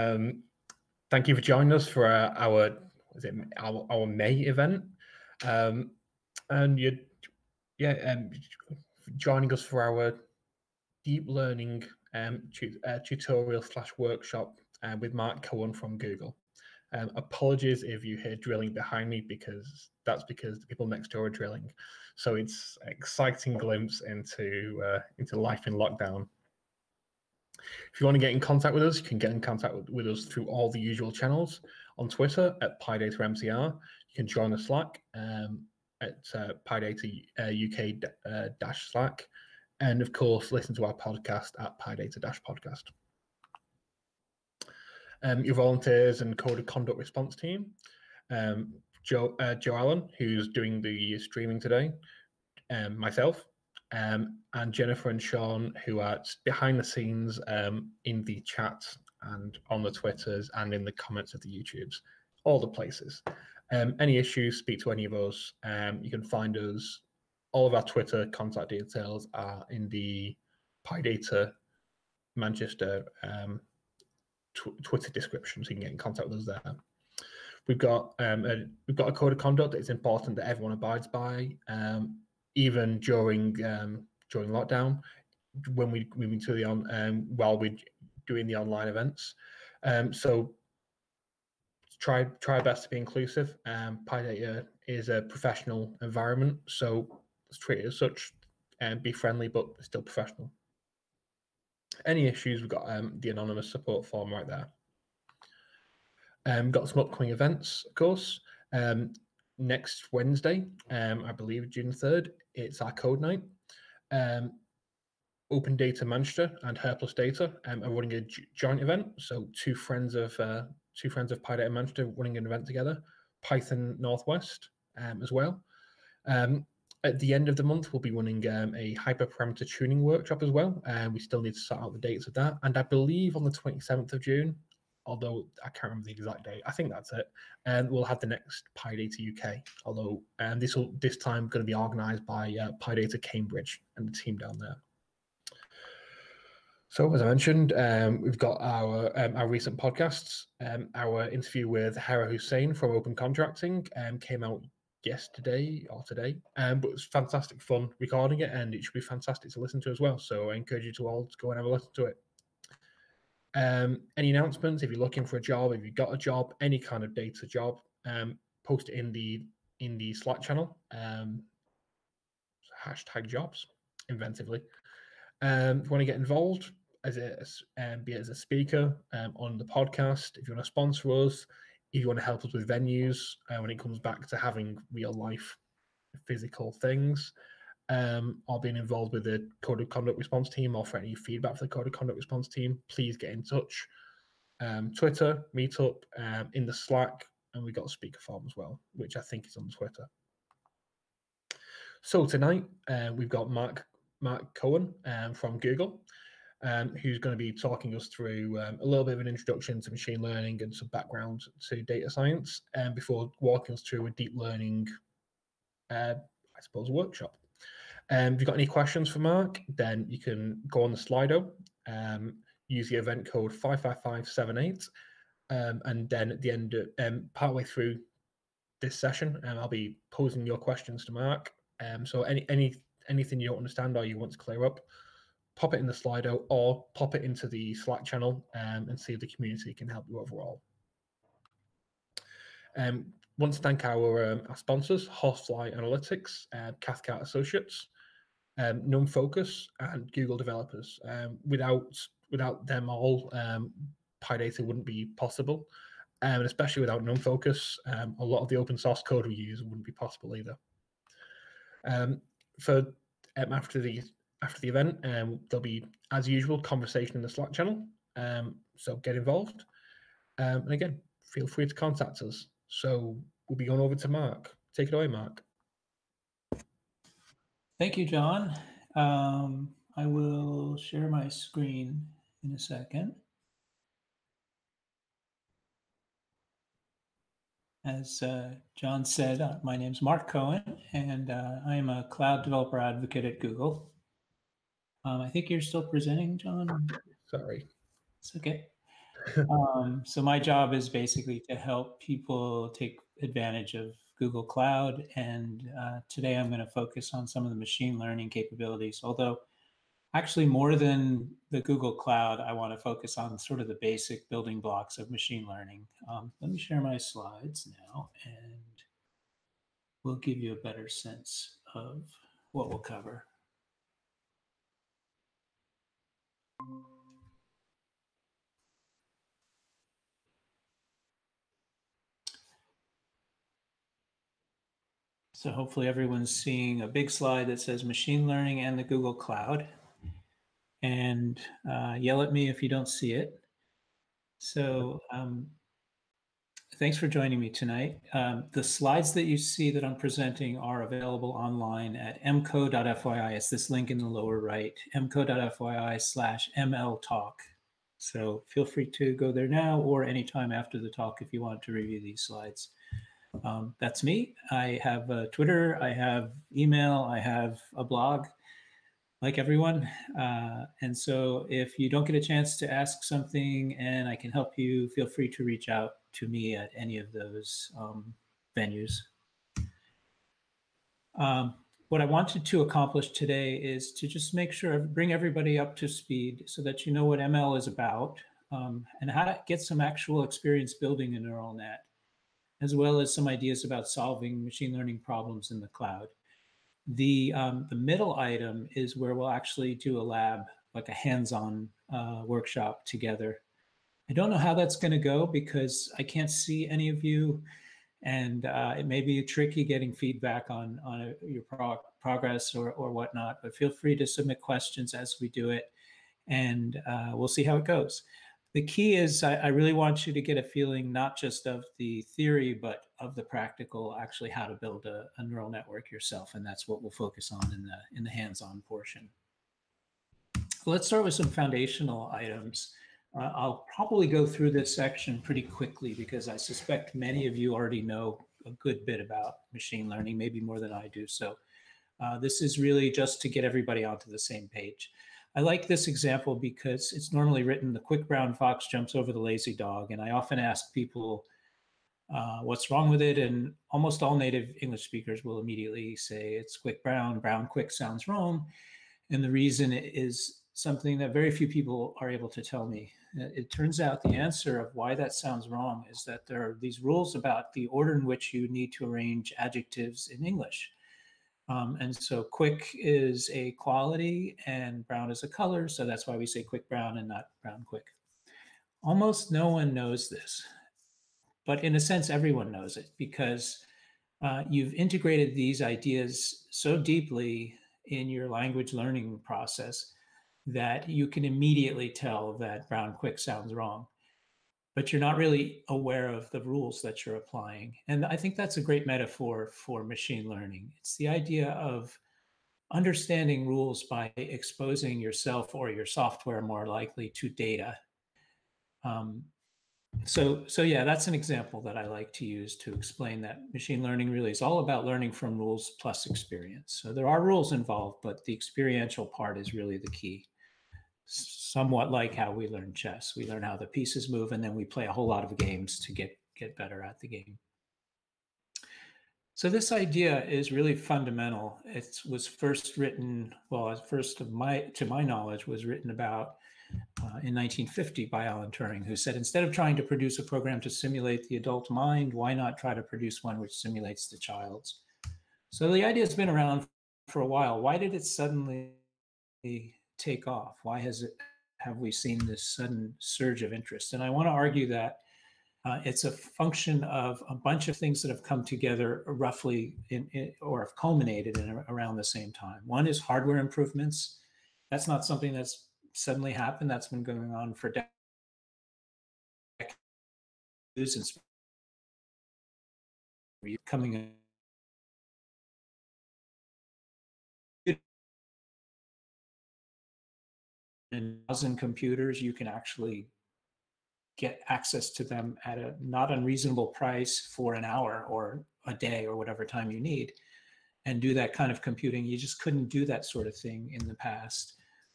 Um, thank you for joining us for our, our was it our, our May event, um, and you, yeah, um, joining us for our deep learning um, tu- uh, tutorial slash workshop uh, with Marc Cohen from Google. Um, apologies if you hear drilling behind me because that's because the people next door are drilling. So it's exciting glimpse into uh, into life in lockdown. If you want to get in contact with us, you can get in contact with, with us through all the usual channels on Twitter at PyDataMCR. You can join the Slack um, at uh, PyData uh, UK uh, dash Slack, and of course, listen to our podcast at PyData Podcast um, your volunteers and code of conduct response team. Um, Joe, uh, Joe Allen, who's doing the streaming today, um, myself, um, and Jennifer and Sean, who are behind the scenes um, in the chat and on the Twitters and in the comments of the YouTubes, all the places. Um, any issues, speak to any of us. Um, you can find us. All of our Twitter contact details are in the PyData Manchester um, tw- Twitter description, so you can get in contact with us there. We've got um, a, we've got a code of conduct that it's important that everyone abides by, even during um, during lockdown, when we moving to the on um, while we're doing the online events. Um, so try try best to be inclusive. Um, PyData is a professional environment, so let's treat it as such and be friendly but still professional any issues, we've got um, the anonymous support form right there. Um, got some upcoming events, of course. Um, next Wednesday, um, I believe June 3rd, it's our code night. Um, Open Data Manchester and Herplus Data um, are running a joint event. So two friends of uh, two friends of PyData Manchester running an event together. Python Northwest um, as well. Um, at the end of the month, we'll be running um, a hyperparameter tuning workshop as well. And um, we still need to sort out the dates of that. And I believe on the 27th of June, although I can't remember the exact date, I think that's it. And um, we'll have the next PyData UK. Although um, this will this time going to be organised by uh, PyData Cambridge and the team down there. So, as I mentioned, um, we've got our um, our recent podcasts. Um, our interview with Hera Hussain from Open Contracting um, came out yesterday or today. But it was fantastic fun recording it, and it should be fantastic to listen to as well. So I encourage you to all to go and have a listen to it. Um, any announcements? If you're looking for a job, if you've got a job, any kind of data job, um, post it in the in the Slack channel. Um, hashtag jobs inventively. Um, if you want to get involved as a um, be it as a speaker um, on the podcast, if you want to sponsor us, if you want to help us with venues uh, when it comes back to having real life physical things, um, or being involved with the code of conduct response team, or for any feedback for the code of conduct response team, please get in touch. Um, Twitter, Meetup, um, in the Slack, and we got a speaker form as well, which I think is on Twitter. So tonight uh, we've got Marc Marc Cohen um, from Google um, who's going to be talking us through um, a little bit of an introduction to machine learning and some background to data science, um, before walking us through a deep learning, uh, I suppose, workshop. Um, if you've got any questions for Marc, then you can go on the Slido, um, use the event code 55578, um, and then at the end, um, partway through this session, um, I'll be posing your questions to Marc. Um, so any any anything you don't understand or you want to clear up, pop it in the Slido or pop it into the Slack channel um, and see if the community can help you overall. Um, want to thank our, um, our sponsors, Horsefly Analytics, uh, Cathcart Associates, um, NumFocus, and Google Developers. Um, without without them all, um, PyData wouldn't be possible, um, and especially without NumFocus, um, a lot of the open source code we use wouldn't be possible either. Um, for um, after the after the event. Um, there'll be, as usual, conversation in the Slack channel. So get involved. And again, feel free to contact us. So we'll be going over to Marc. Take it away, Marc. Thank you, John. Um, I will share my screen in a second. As uh, John said, uh, my name is Marc Cohen, and uh, I am a cloud developer advocate at Google. Um, I think you're still presenting, John. Sorry. It's okay. um, so my job is basically to help people take advantage of Google Cloud. And uh, today I'm going to focus on some of the machine learning capabilities. Although, actually, more than the Google Cloud, I want to focus on sort of the basic building blocks of machine learning. Um, let me share my slides now, and we'll give you a better sense of what we'll cover. So hopefully everyone's seeing a big slide that says machine learning and the Google Cloud. And uh, yell at me if you don't see it. So um, thanks for joining me tonight. Um, the slides that you see that I'm presenting are available online at mco.fyi. It's this link in the lower right, mco.fyi slash mltalk. So feel free to go there now or anytime after the talk if you want to review these slides. Um, that's me. I have Twitter, I have email, I have a blog, like everyone. Uh, and so if you don't get a chance to ask something and I can help you, feel free to reach out to me at any of those um, venues. Um, what I wanted to accomplish today is to just make sure, bring everybody up to speed so that you know what ML is about um, and how to get some actual experience building a neural net as well as some ideas about solving machine learning problems in the cloud. The, um, the middle item is where we'll actually do a lab, like a hands-on uh, workshop together. I don't know how that's going to go because I can't see any of you, and uh, it may be tricky getting feedback on on a, your pro progress or or whatnot. But feel free to submit questions as we do it, and uh, we'll see how it goes the key is I, I, really want you to get a feeling not just of the theory, but of the practical, actually how to build a, a neural network yourself. And that's what we'll focus on in the, in the hands-on portion. Let's start with some foundational items. Uh, I'll probably go through this section pretty quickly because I suspect many of you already know a good bit about machine learning, maybe more than I do. So uh, this is really just to get everybody onto the same page. I like this example because it's normally written the quick brown fox jumps over the lazy dog. And I often ask people uh, what's wrong with it. And almost all native English speakers will immediately say it's quick brown, brown quick sounds wrong. And the reason is something that very few people are able to tell me. It turns out the answer of why that sounds wrong is that there are these rules about the order in which you need to arrange adjectives in English. Um, and so quick is a quality and brown is a color. So that's why we say quick brown and not brown quick. Almost no one knows this, but in a sense, everyone knows it because uh, you've integrated these ideas so deeply in your language learning process that you can immediately tell that brown quick sounds wrong but you're not really aware of the rules that you're applying. And I think that's a great metaphor for machine learning. It's the idea of understanding rules by exposing yourself or your software more likely to data. Um, so, so yeah, that's an example that I like to use to explain that machine learning really is all about learning from rules plus experience. So there are rules involved, but the experiential part is really the key somewhat like how we learn chess. We learn how the pieces move, and then we play a whole lot of games to get get better at the game. So this idea is really fundamental. It was first written, well, first of my to my knowledge, was written about uh, in 1950 by Alan Turing, who said instead of trying to produce a program to simulate the adult mind, why not try to produce one which simulates the child's? So the idea has been around for a while. Why did it suddenly take off? Why has it have we seen this sudden surge of interest? And I want to argue that uh, it's a function of a bunch of things that have come together roughly in, in, or have culminated in around the same time. One is hardware improvements. That's not something that's suddenly happened. That's been going on for decades coming in dozen computers, you can actually get access to them at a not unreasonable price for an hour or a day or whatever time you need and do that kind of computing. You just couldn't do that sort of thing in the past.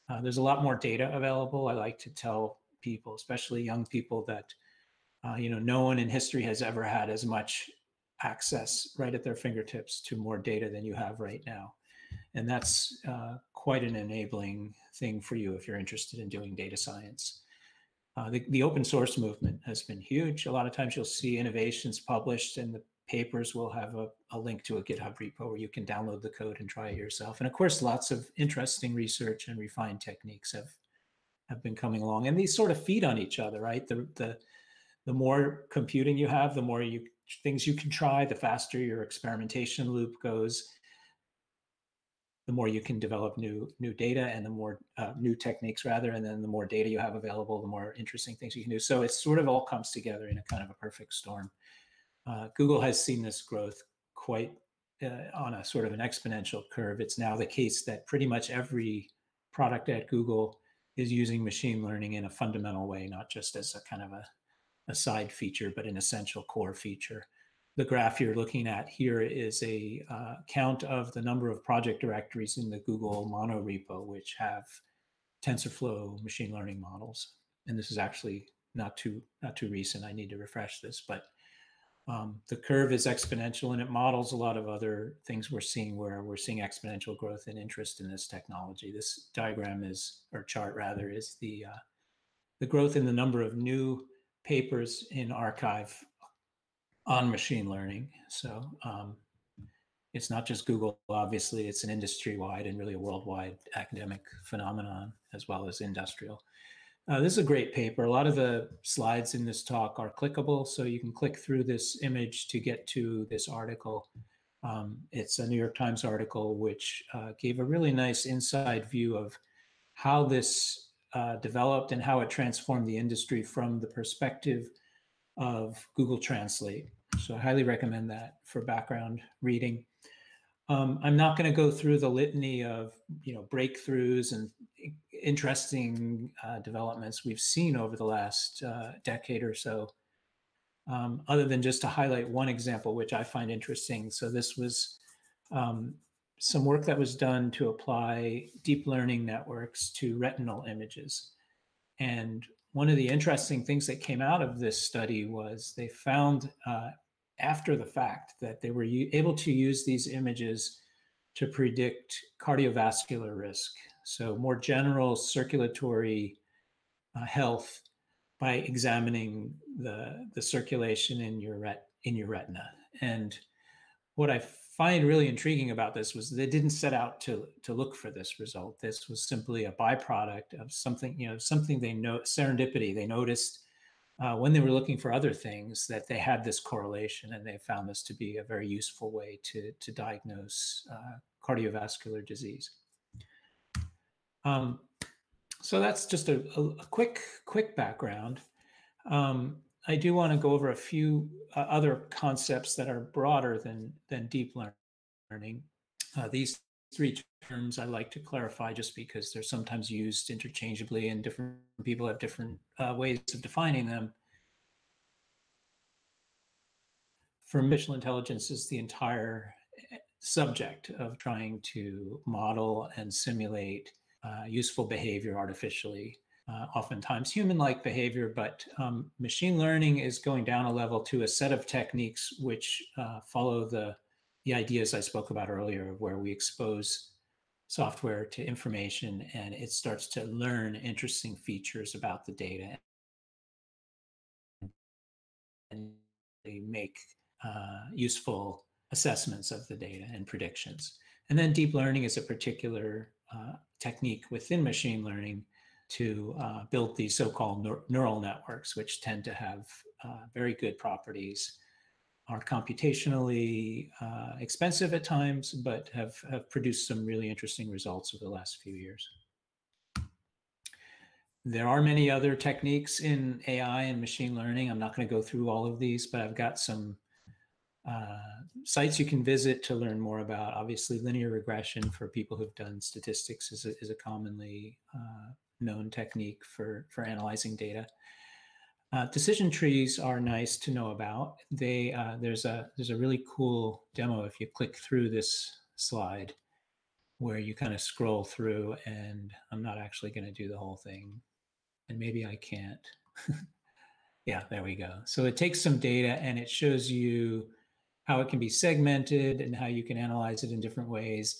Uh, there's a lot more data available. I like to tell people, especially young people that, uh, you know, no one in history has ever had as much access right at their fingertips to more data than you have right now. And that's uh, quite an enabling thing for you if you're interested in doing data science. Uh, the, the open source movement has been huge. A lot of times you'll see innovations published and the papers will have a, a, link to a GitHub repo where you can download the code and try it yourself. And of course, lots of interesting research and refined techniques have have been coming along, and these sort of feed on each other, right? The the the more computing you have, the more you things you can try, the faster your experimentation loop goes. The more you can develop new new data and the more uh, new techniques rather, and then the more data you have available, the more interesting things you can do. So it sort of all comes together in a kind of a perfect storm. Uh, Google has seen this growth quite uh, on a sort of an exponential curve. It's now the case that pretty much every product at Google is using machine learning in a fundamental way, not just as a kind of a, a side feature, but an essential core feature. The graph you're looking at here is a uh, count of the number of project directories in the Google Mono repo, which have TensorFlow machine learning models. And this is actually not too not too recent. I need to refresh this, but um, the curve is exponential and it models a lot of other things we're seeing where we're seeing exponential growth and interest in this technology. This diagram is, or chart rather, is the, uh, the growth in the number of new papers in arXiv on machine learning. So um, it's not just Google, obviously, it's an industry-wide and really a worldwide academic phenomenon as well as industrial. Uh, this is a great paper. A lot of the slides in this talk are clickable, so you can click through this image to get to this article. Um, it's a New York Times article which uh, gave a really nice inside view of how this uh, developed and how it transformed the industry from the perspective of Google Translate. So I highly recommend that for background reading. Um, I'm not going to go through the litany of you know breakthroughs and interesting uh, developments we've seen over the last uh, decade or so, um, other than just to highlight one example, which I find interesting. So this was um, some work that was done to apply deep learning networks to retinal images. And one of the interesting things that came out of this study was they found uh, after the fact that they were able to use these images to predict cardiovascular risk. So more general circulatory uh, health by examining the, the circulation in your, ret in your retina. And what I find really intriguing about this was they didn't set out to, to look for this result. This was simply a byproduct of something, you know, something they know, serendipity. They noticed uh, when they were looking for other things that they had this correlation and they found this to be a very useful way to, to diagnose uh, cardiovascular disease. Um, so that's just a, a, quick, quick background. Um, I do want to go over a few uh, other concepts that are broader than, than deep learning. Uh, these three terms I like to clarify just because they're sometimes used interchangeably and different people have different uh, ways of defining them. For artificial intelligence is the entire eh, subject of trying to model and simulate uh, useful behavior artificially, uh, oftentimes human-like behavior, but um, machine learning is going down a level to a set of techniques which uh, follow the, the ideas I spoke about earlier, where we expose software to information and it starts to learn interesting features about the data and they make uh, useful assessments of the data and predictions. And then deep learning is a particular uh, technique within machine learning to uh, build these so-called neural networks, which tend to have uh, very good properties are computationally uh, expensive at times, but have, have produced some really interesting results over the last few years. There are many other techniques in AI and machine learning. I'm not going to go through all of these, but I've got some uh, sites you can visit to learn more about. Obviously, linear regression for people who've done statistics is a, is a commonly uh, known technique for, for analyzing data. Uh, decision trees are nice to know about. They uh, there's a there's a really cool demo if you click through this slide, where you kind of scroll through, and I'm not actually going to do the whole thing. and maybe I can't. yeah, there we go. So it takes some data and it shows you how it can be segmented and how you can analyze it in different ways,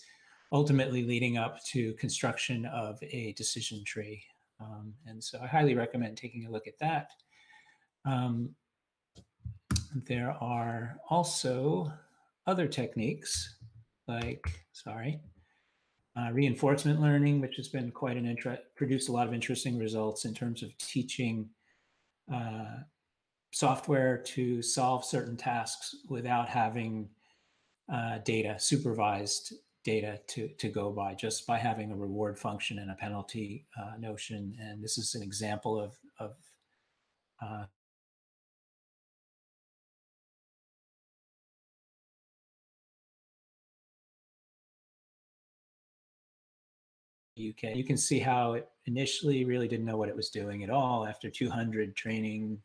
ultimately leading up to construction of a decision tree. Um, and so I highly recommend taking a look at that. Um, there are also other techniques like, sorry, uh, reinforcement learning, which has been quite an interest, produced a lot of interesting results in terms of teaching uh, software to solve certain tasks without having uh, data, supervised data to, to go by, just by having a reward function and a penalty uh, notion. And this is an example of, of uh, you can you can see how it initially really didn't know what it was doing at all. After 200 training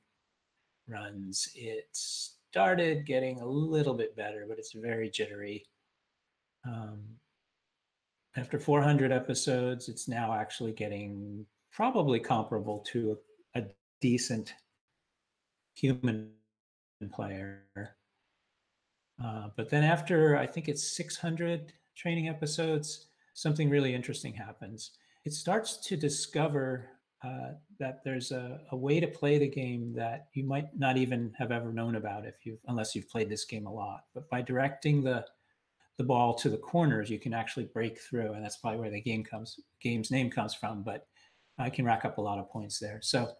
runs it started getting a little bit better but it's very jittery um, after 400 episodes it's now actually getting probably comparable to a, a decent human player uh, but then after i think it's 600 training episodes something really interesting happens. It starts to discover uh, that there's a, a, way to play the game that you might not even have ever known about if you've unless you've played this game a lot. But by directing the the ball to the corners, you can actually break through, and that's probably where the game comes game's name comes from. But I can rack up a lot of points there. So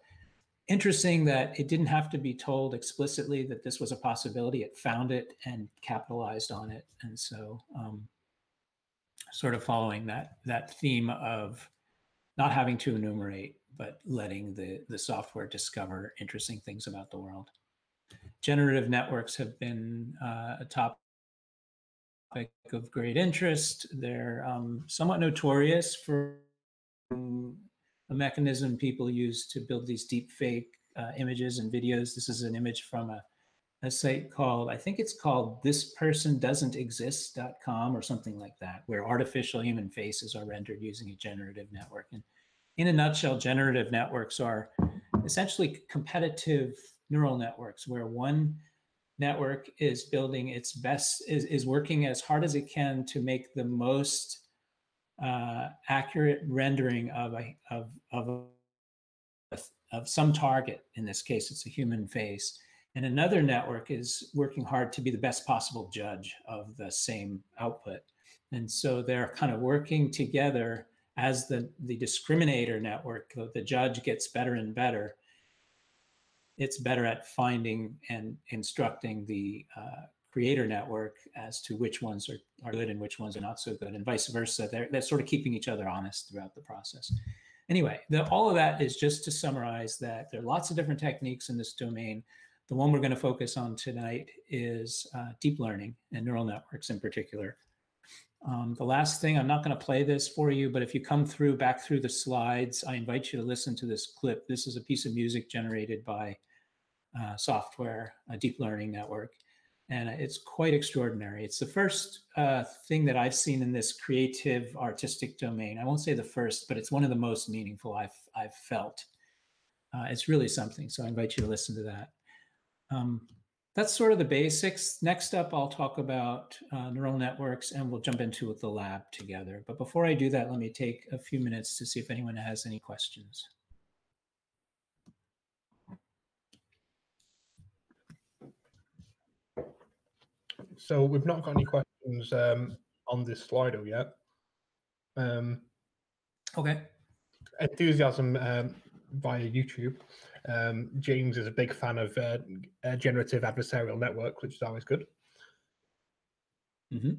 interesting that it didn't have to be told explicitly that this was a possibility. It found it and capitalized on it, and so um, sort of following that that theme of not having to enumerate, but letting the, the software discover interesting things about the world. Generative networks have been uh, a topic of great interest. They're um, somewhat notorious for a mechanism people use to build these deep fake uh, images and videos. This is an image from a a site called, I think it's called thispersondoesn'texist.com or something like that, where artificial human faces are rendered using a generative network. And in a nutshell, generative networks are essentially competitive neural networks where one network is building its best, is, is working as hard as it can to make the most uh, accurate rendering of a, of, of, a, of some target. In this case, it's a human face and another network is working hard to be the best possible judge of the same output. And so they're kind of working together as the, the discriminator network, the, the judge gets better and better. It's better at finding and instructing the uh, creator network as to which ones are, are good and which ones are not so good, and vice versa. They're, they're sort of keeping each other honest throughout the process. Anyway, the, all of that is just to summarize that there are lots of different techniques in this domain. The one we're going to focus on tonight is uh, deep learning and neural networks in particular. Um, the last thing, I'm not going to play this for you, but if you come through back through the slides, I invite you to listen to this clip. This is a piece of music generated by uh, software, a deep learning network, and it's quite extraordinary. It's the first uh, thing that I've seen in this creative artistic domain. I won't say the first, but it's one of the most meaningful I've, I've felt. Uh, it's really something, so I invite you to listen to that. Um, that's sort of the basics. Next up, I'll talk about uh, neural networks and we'll jump into the lab together. But before I do that, let me take a few minutes to see if anyone has any questions. So we've not got any questions um, on this Slido yet. Um, okay. Enthusiasm um, via YouTube. Um, James is a big fan of uh, uh, generative adversarial network, which is always good. Mm-hmm.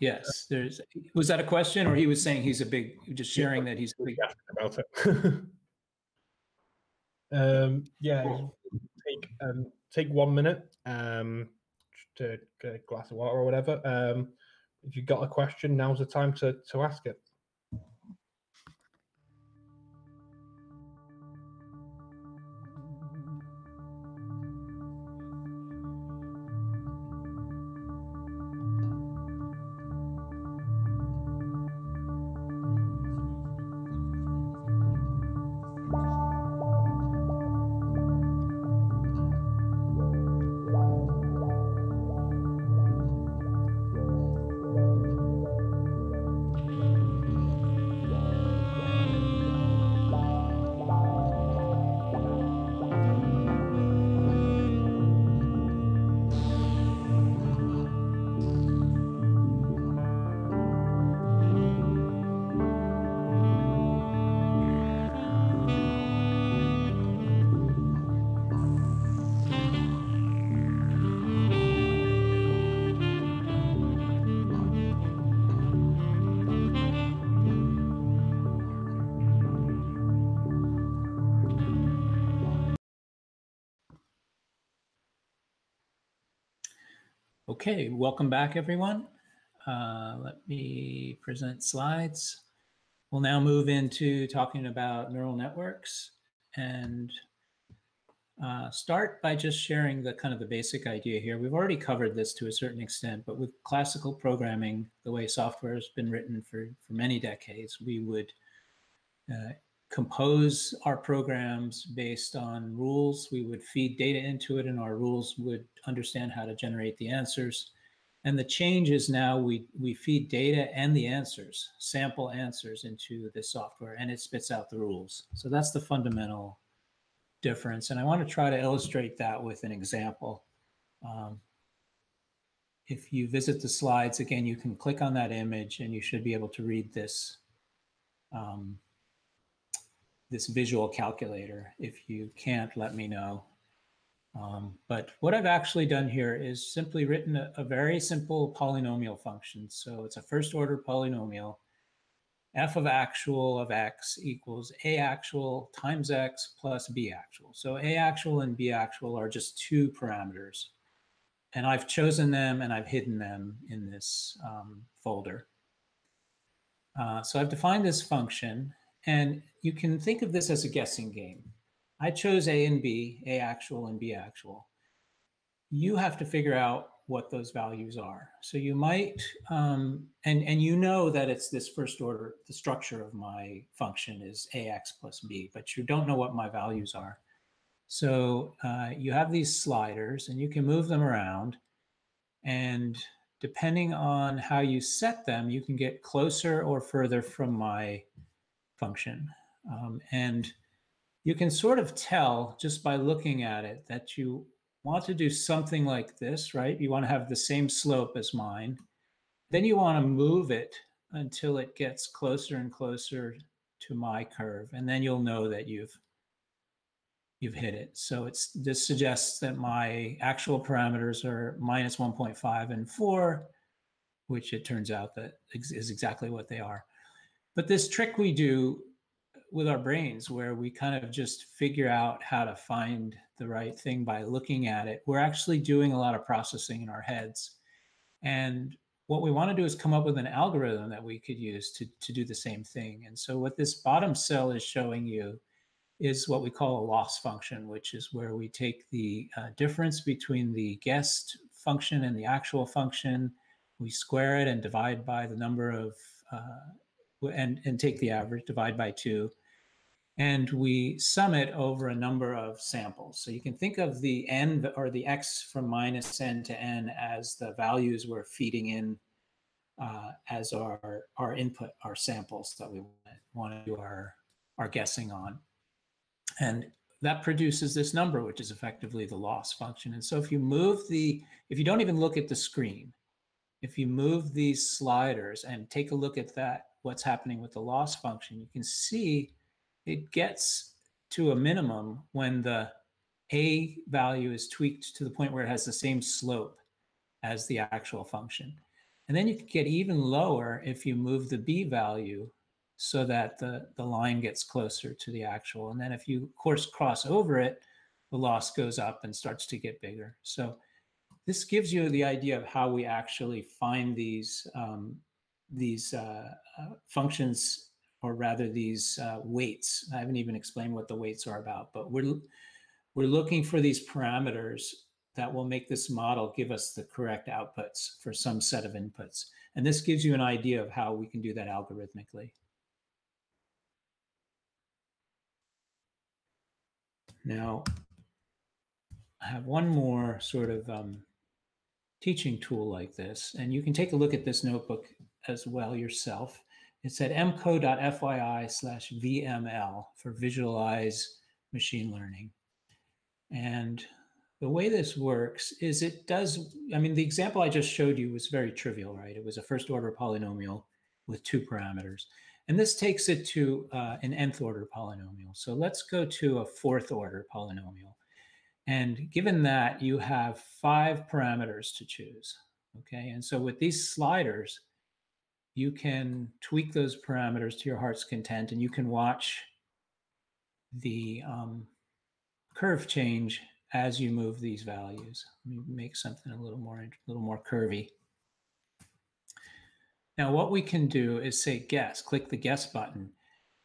Yes, there's. Was that a question, or he was saying he's a big, just sharing that he's a big about it. um, yeah, take um, take one minute um, to get a glass of water or whatever. Um, if you've got a question, now's the time to to ask it. Okay, welcome back everyone. Uh, let me present slides. We'll now move into talking about neural networks and uh, start by just sharing the kind of the basic idea here. We've already covered this to a certain extent, but with classical programming, the way software has been written for, for many decades, we would uh, compose our programs based on rules. We would feed data into it and our rules would understand how to generate the answers. And the change is now we, we feed data and the answers, sample answers into the software and it spits out the rules. So that's the fundamental difference. And I want to try to illustrate that with an example. Um, if you visit the slides, again, you can click on that image and you should be able to read this, um, this visual calculator. If you can't, let me know. Um, but what I've actually done here is simply written a, a very simple polynomial function. So it's a first order polynomial f of actual of x equals a actual times x plus b actual. So a actual and b actual are just two parameters. And I've chosen them and I've hidden them in this um, folder. Uh, so I've defined this function and you can think of this as a guessing game. I chose a and b, a actual and b actual. You have to figure out what those values are. So you might, um, and, and you know that it's this first order, the structure of my function is ax plus b, but you don't know what my values are. So uh, you have these sliders and you can move them around and depending on how you set them, you can get closer or further from my function. Um, and you can sort of tell just by looking at it that you want to do something like this, right? You want to have the same slope as mine. Then you want to move it until it gets closer and closer to my curve. And then you'll know that you've you've hit it. So it's this suggests that my actual parameters are minus 1.5 and 4, which it turns out that is exactly what they are. But this trick we do with our brains where we kind of just figure out how to find the right thing by looking at it. We're actually doing a lot of processing in our heads. And what we want to do is come up with an algorithm that we could use to, to do the same thing. And so what this bottom cell is showing you is what we call a loss function, which is where we take the uh, difference between the guessed function and the actual function, we square it and divide by the number of, uh, and, and take the average, divide by two, and we sum it over a number of samples. So you can think of the n or the x from minus n to n as the values we're feeding in uh, as our, our input, our samples that we want to do our, our guessing on. And that produces this number, which is effectively the loss function. And so if you move the, if you don't even look at the screen, if you move these sliders and take a look at that, what's happening with the loss function, you can see it gets to a minimum when the a value is tweaked to the point where it has the same slope as the actual function. And then you can get even lower if you move the b value so that the, the line gets closer to the actual. And then if you, of course, cross over it, the loss goes up and starts to get bigger. So this gives you the idea of how we actually find these, um, these uh, uh, functions or rather these uh, weights. I haven't even explained what the weights are about, but we're we're looking for these parameters that will make this model give us the correct outputs for some set of inputs. And this gives you an idea of how we can do that algorithmically. Now, I have one more sort of um, teaching tool like this, and you can take a look at this notebook as well yourself. It's at mco.fyi slash VML for visualize machine learning. And the way this works is it does, I mean, the example I just showed you was very trivial, right? It was a first order polynomial with two parameters. And this takes it to uh, an nth order polynomial. So let's go to a fourth order polynomial. And given that, you have five parameters to choose. Okay, and so with these sliders, you can tweak those parameters to your heart's content and you can watch the um, curve change as you move these values. Let me make something a little more, a little more curvy. Now what we can do is say guess, click the guess button.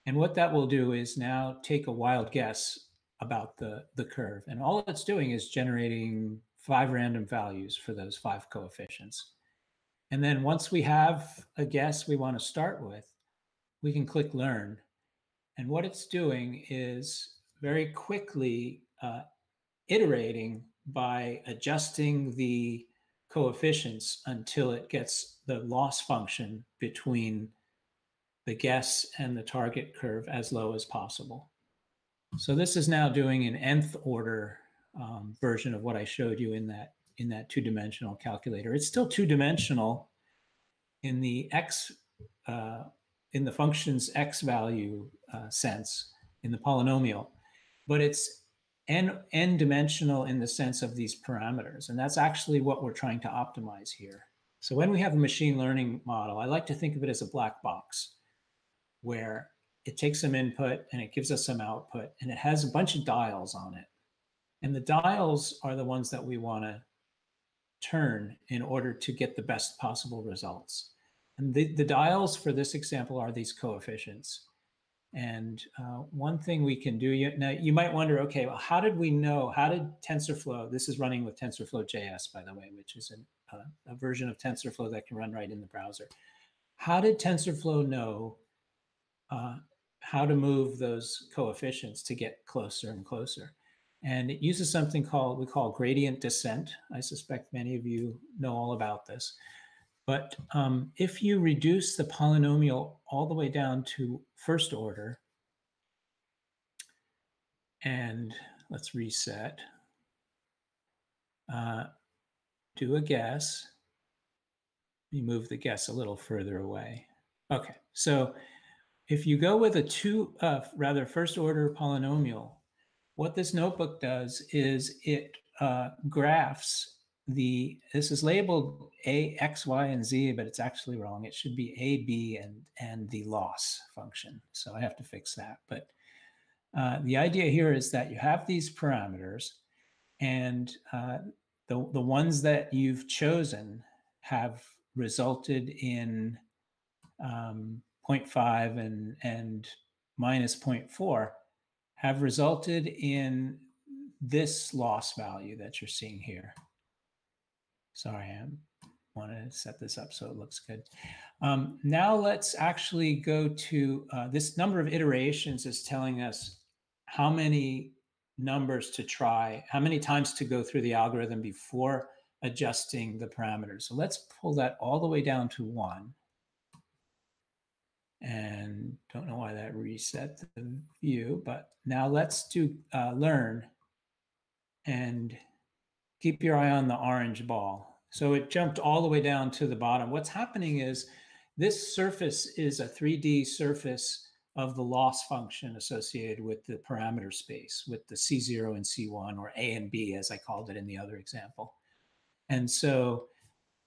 And what that will do is now take a wild guess about the, the curve. And all it's doing is generating five random values for those five coefficients. And then once we have a guess we want to start with, we can click learn. And what it's doing is very quickly uh, iterating by adjusting the coefficients until it gets the loss function between the guess and the target curve as low as possible. So this is now doing an nth order um, version of what I showed you in that in that two-dimensional calculator. It's still two-dimensional in the x uh, in the function's x value uh, sense in the polynomial, but it's n n dimensional in the sense of these parameters, and that's actually what we're trying to optimize here. So when we have a machine learning model, I like to think of it as a black box where it takes some input and it gives us some output and it has a bunch of dials on it. And the dials are the ones that we want to turn in order to get the best possible results. And the, the dials for this example are these coefficients. And uh, one thing we can do, you, now you might wonder, okay, well, how did we know, how did TensorFlow, this is running with TensorFlow JS, by the way, which is an, uh, a version of TensorFlow that can run right in the browser. How did TensorFlow know uh, how to move those coefficients to get closer and closer. And it uses something called, we call gradient descent. I suspect many of you know all about this. But um, if you reduce the polynomial all the way down to first order, and let's reset, uh, do a guess, we move the guess a little further away. Okay, so if you go with a two, uh, rather first order polynomial, what this notebook does is it uh, graphs the, this is labeled A, X, Y, and Z, but it's actually wrong. It should be A, B, and, and the loss function. So I have to fix that. But uh, the idea here is that you have these parameters and uh, the, the ones that you've chosen have resulted in um, 0.5 and, and minus 0.4 have resulted in this loss value that you're seeing here. Sorry, I want to set this up so it looks good. Um, now let's actually go to uh, this number of iterations is telling us how many numbers to try, how many times to go through the algorithm before adjusting the parameters. So let's pull that all the way down to one and don't know why that reset the view, but now let's do uh, learn and keep your eye on the orange ball. So it jumped all the way down to the bottom. What's happening is this surface is a 3D surface of the loss function associated with the parameter space with the C0 and C1 or A and B as I called it in the other example. And so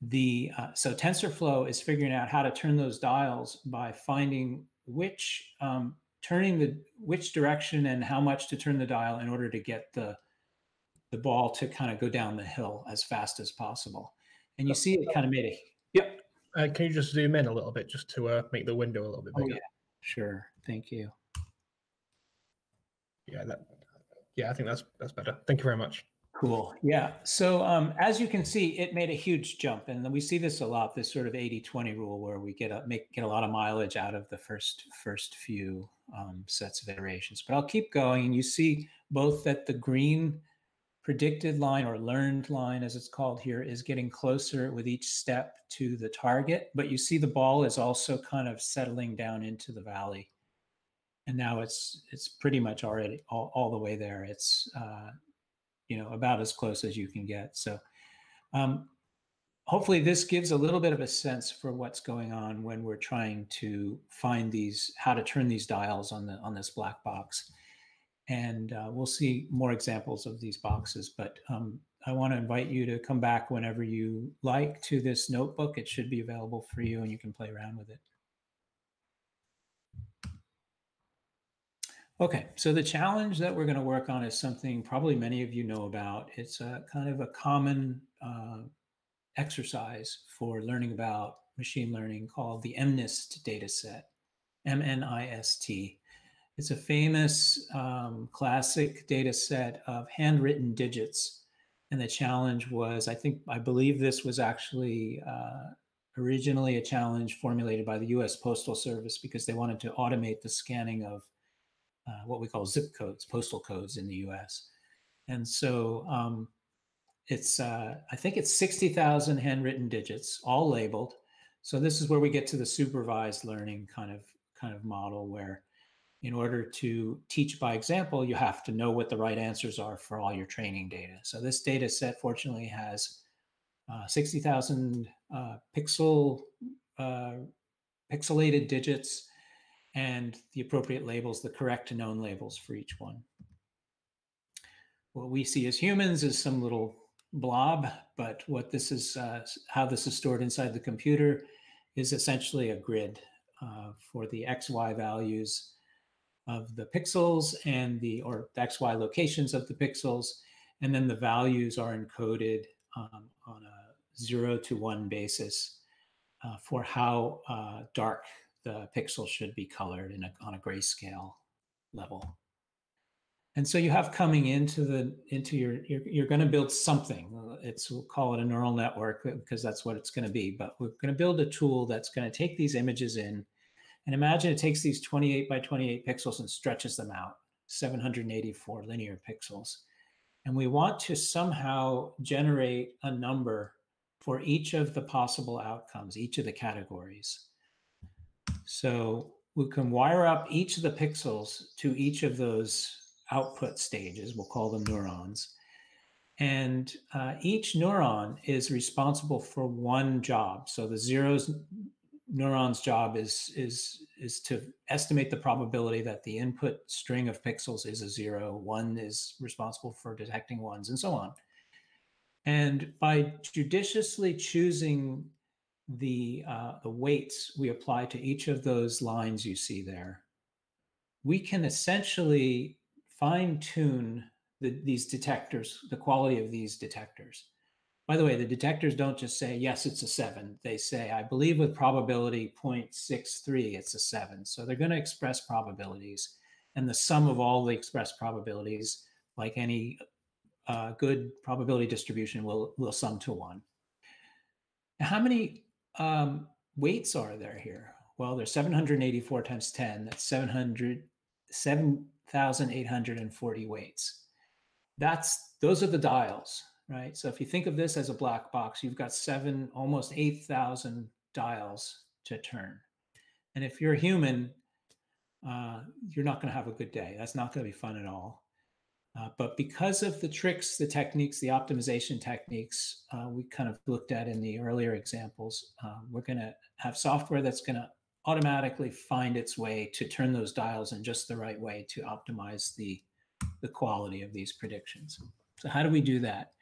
the uh, so TensorFlow is figuring out how to turn those dials by finding which um, turning the which direction and how much to turn the dial in order to get the the ball to kind of go down the hill as fast as possible. And you see it kind of made a yep. Uh, can you just zoom in a little bit just to uh, make the window a little bit bigger? Oh, yeah. Sure. Thank you. Yeah, that yeah, I think that's that's better. Thank you very much. Cool. Yeah. So um, as you can see, it made a huge jump, and we see this a lot. This sort of 80-20 rule, where we get a make get a lot of mileage out of the first first few um, sets of iterations. But I'll keep going, and you see both that the green predicted line or learned line, as it's called here, is getting closer with each step to the target. But you see the ball is also kind of settling down into the valley, and now it's it's pretty much already all, all the way there. It's uh, you know about as close as you can get. So um, hopefully this gives a little bit of a sense for what's going on when we're trying to find these how to turn these dials on the on this black box. And uh, we'll see more examples of these boxes, but um, I want to invite you to come back whenever you like to this notebook. It should be available for you and you can play around with it. Okay, so the challenge that we're going to work on is something probably many of you know about. It's a kind of a common uh, exercise for learning about machine learning called the MNIST dataset, M-N-I-S-T. It's a famous um, classic data set of handwritten digits. And the challenge was, I think, I believe this was actually uh, originally a challenge formulated by the US Postal Service because they wanted to automate the scanning of uh, what we call zip codes, postal codes in the US. And so um, it's, uh, I think it's 60,000 handwritten digits, all labeled. So this is where we get to the supervised learning kind of kind of model where in order to teach by example, you have to know what the right answers are for all your training data. So this data set fortunately has uh, 60,000 uh, pixel uh, pixelated digits and the appropriate labels, the correct known labels for each one. What we see as humans is some little blob, but what this is, uh, how this is stored inside the computer is essentially a grid uh, for the XY values of the pixels and the, or the XY locations of the pixels. And then the values are encoded um, on a zero to one basis uh, for how uh, dark the pixel should be colored in a, on a grayscale level. And so you have coming into the into your you're, you're going to build something. It's we'll call it a neural network uh, because that's what it's going to be. But we're going to build a tool that's going to take these images in, and imagine it takes these 28 by 28 pixels and stretches them out 784 linear pixels, and we want to somehow generate a number for each of the possible outcomes, each of the categories. So we can wire up each of the pixels to each of those output stages. We'll call them neurons. And uh, each neuron is responsible for one job. So the zeros neuron's job is, is, is to estimate the probability that the input string of pixels is a zero. One is responsible for detecting ones and so on. And by judiciously choosing the, uh, the weights we apply to each of those lines you see there, we can essentially fine tune the, these detectors, the quality of these detectors. By the way, the detectors don't just say, yes, it's a seven. They say, I believe with probability 0.63, it's a seven. So they're going to express probabilities. And the sum of all the expressed probabilities, like any uh, good probability distribution, will, will sum to one. How many um, weights are there here? Well, there's 784 times 10. That's 700, 7, 1,840 weights. That's those are the dials, right? So if you think of this as a black box, you've got seven, almost 8,000 dials to turn. And if you're human, uh, you're not going to have a good day. That's not going to be fun at all. Uh, but because of the tricks, the techniques, the optimization techniques uh, we kind of looked at in the earlier examples, um, we're going to have software that's going to automatically find its way to turn those dials in just the right way to optimize the, the quality of these predictions. So how do we do that?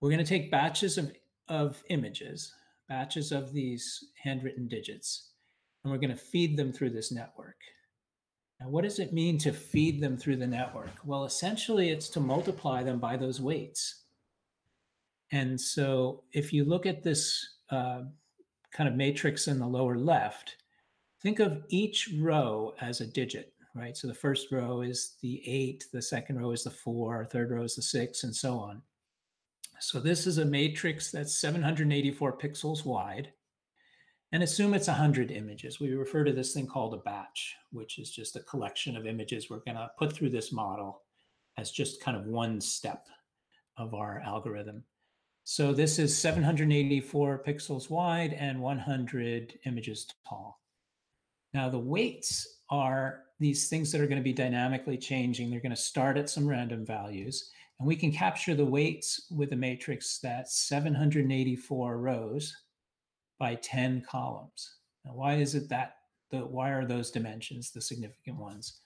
We're going to take batches of, of images, batches of these handwritten digits, and we're going to feed them through this network. Now, what does it mean to feed them through the network? Well, essentially, it's to multiply them by those weights. And so if you look at this uh, kind of matrix in the lower left, think of each row as a digit, right? So the first row is the eight, the second row is the four, third row is the six, and so on. So this is a matrix that's 784 pixels wide. And assume it's 100 images. We refer to this thing called a batch, which is just a collection of images we're going to put through this model as just kind of one step of our algorithm. So this is 784 pixels wide and 100 images tall. Now, the weights are these things that are going to be dynamically changing. They're going to start at some random values. And we can capture the weights with a matrix that's 784 rows by 10 columns. Now, why is it that? The, why are those dimensions the significant ones?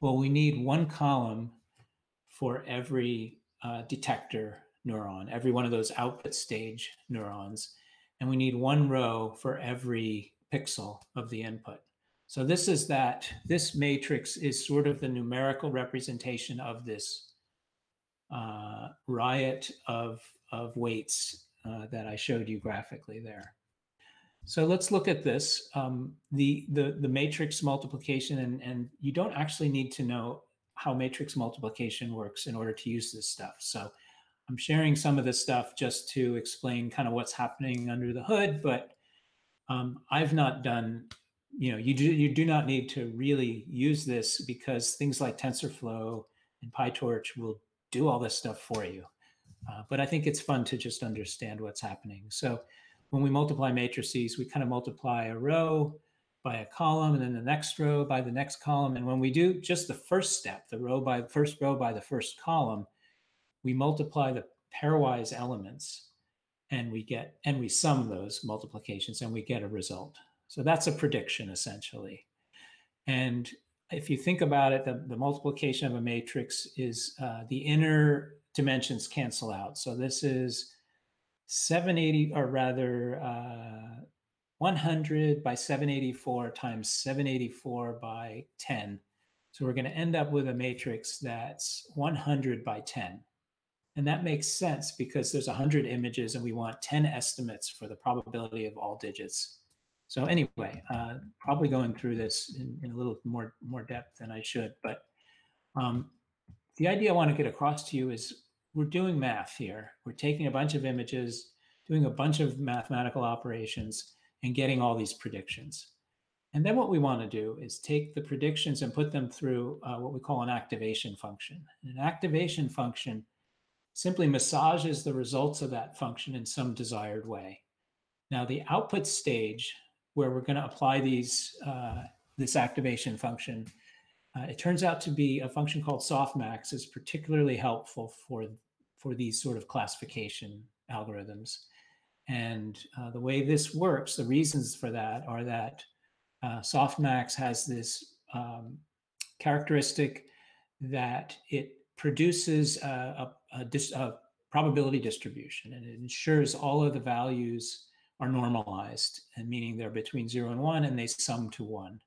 Well, we need one column for every uh, detector neuron, every one of those output stage neurons. And we need one row for every pixel of the input. So this is that, this matrix is sort of the numerical representation of this uh, riot of, of weights uh, that I showed you graphically there. So let's look at this. Um, the, the, the matrix multiplication, and, and you don't actually need to know how matrix multiplication works in order to use this stuff. So I'm sharing some of this stuff just to explain kind of what's happening under the hood, but um, I've not done, you know, you do, you do not need to really use this because things like TensorFlow and PyTorch will do all this stuff for you. Uh, but I think it's fun to just understand what's happening. So when we multiply matrices, we kind of multiply a row by a column and then the next row by the next column. And when we do just the first step, the row by the first row by the first column, we multiply the pairwise elements and we get and we sum those multiplications and we get a result. So that's a prediction essentially. And if you think about it, the, the multiplication of a matrix is uh, the inner dimensions cancel out. So this is 780, or rather uh, 100 by 784 times 784 by 10. So we're going to end up with a matrix that's 100 by 10. And that makes sense because there's 100 images and we want 10 estimates for the probability of all digits. So anyway, uh, probably going through this in, in, a little more, more depth than I should, but um, the idea I want to get across to you is we're doing math here. We're taking a bunch of images, doing a bunch of mathematical operations, and getting all these predictions. And then what we want to do is take the predictions and put them through uh, what we call an activation function. And an activation function simply massages the results of that function in some desired way. Now, the output stage where we're going to apply these uh, this activation function, uh, it turns out to be a function called softmax is particularly helpful for for these sort of classification algorithms. And uh, the way this works, the reasons for that are that uh, softmax has this um, characteristic that it produces a, a, a, dis, a, probability distribution and it ensures all of the values are normalized and meaning they're between zero and one and they sum to one.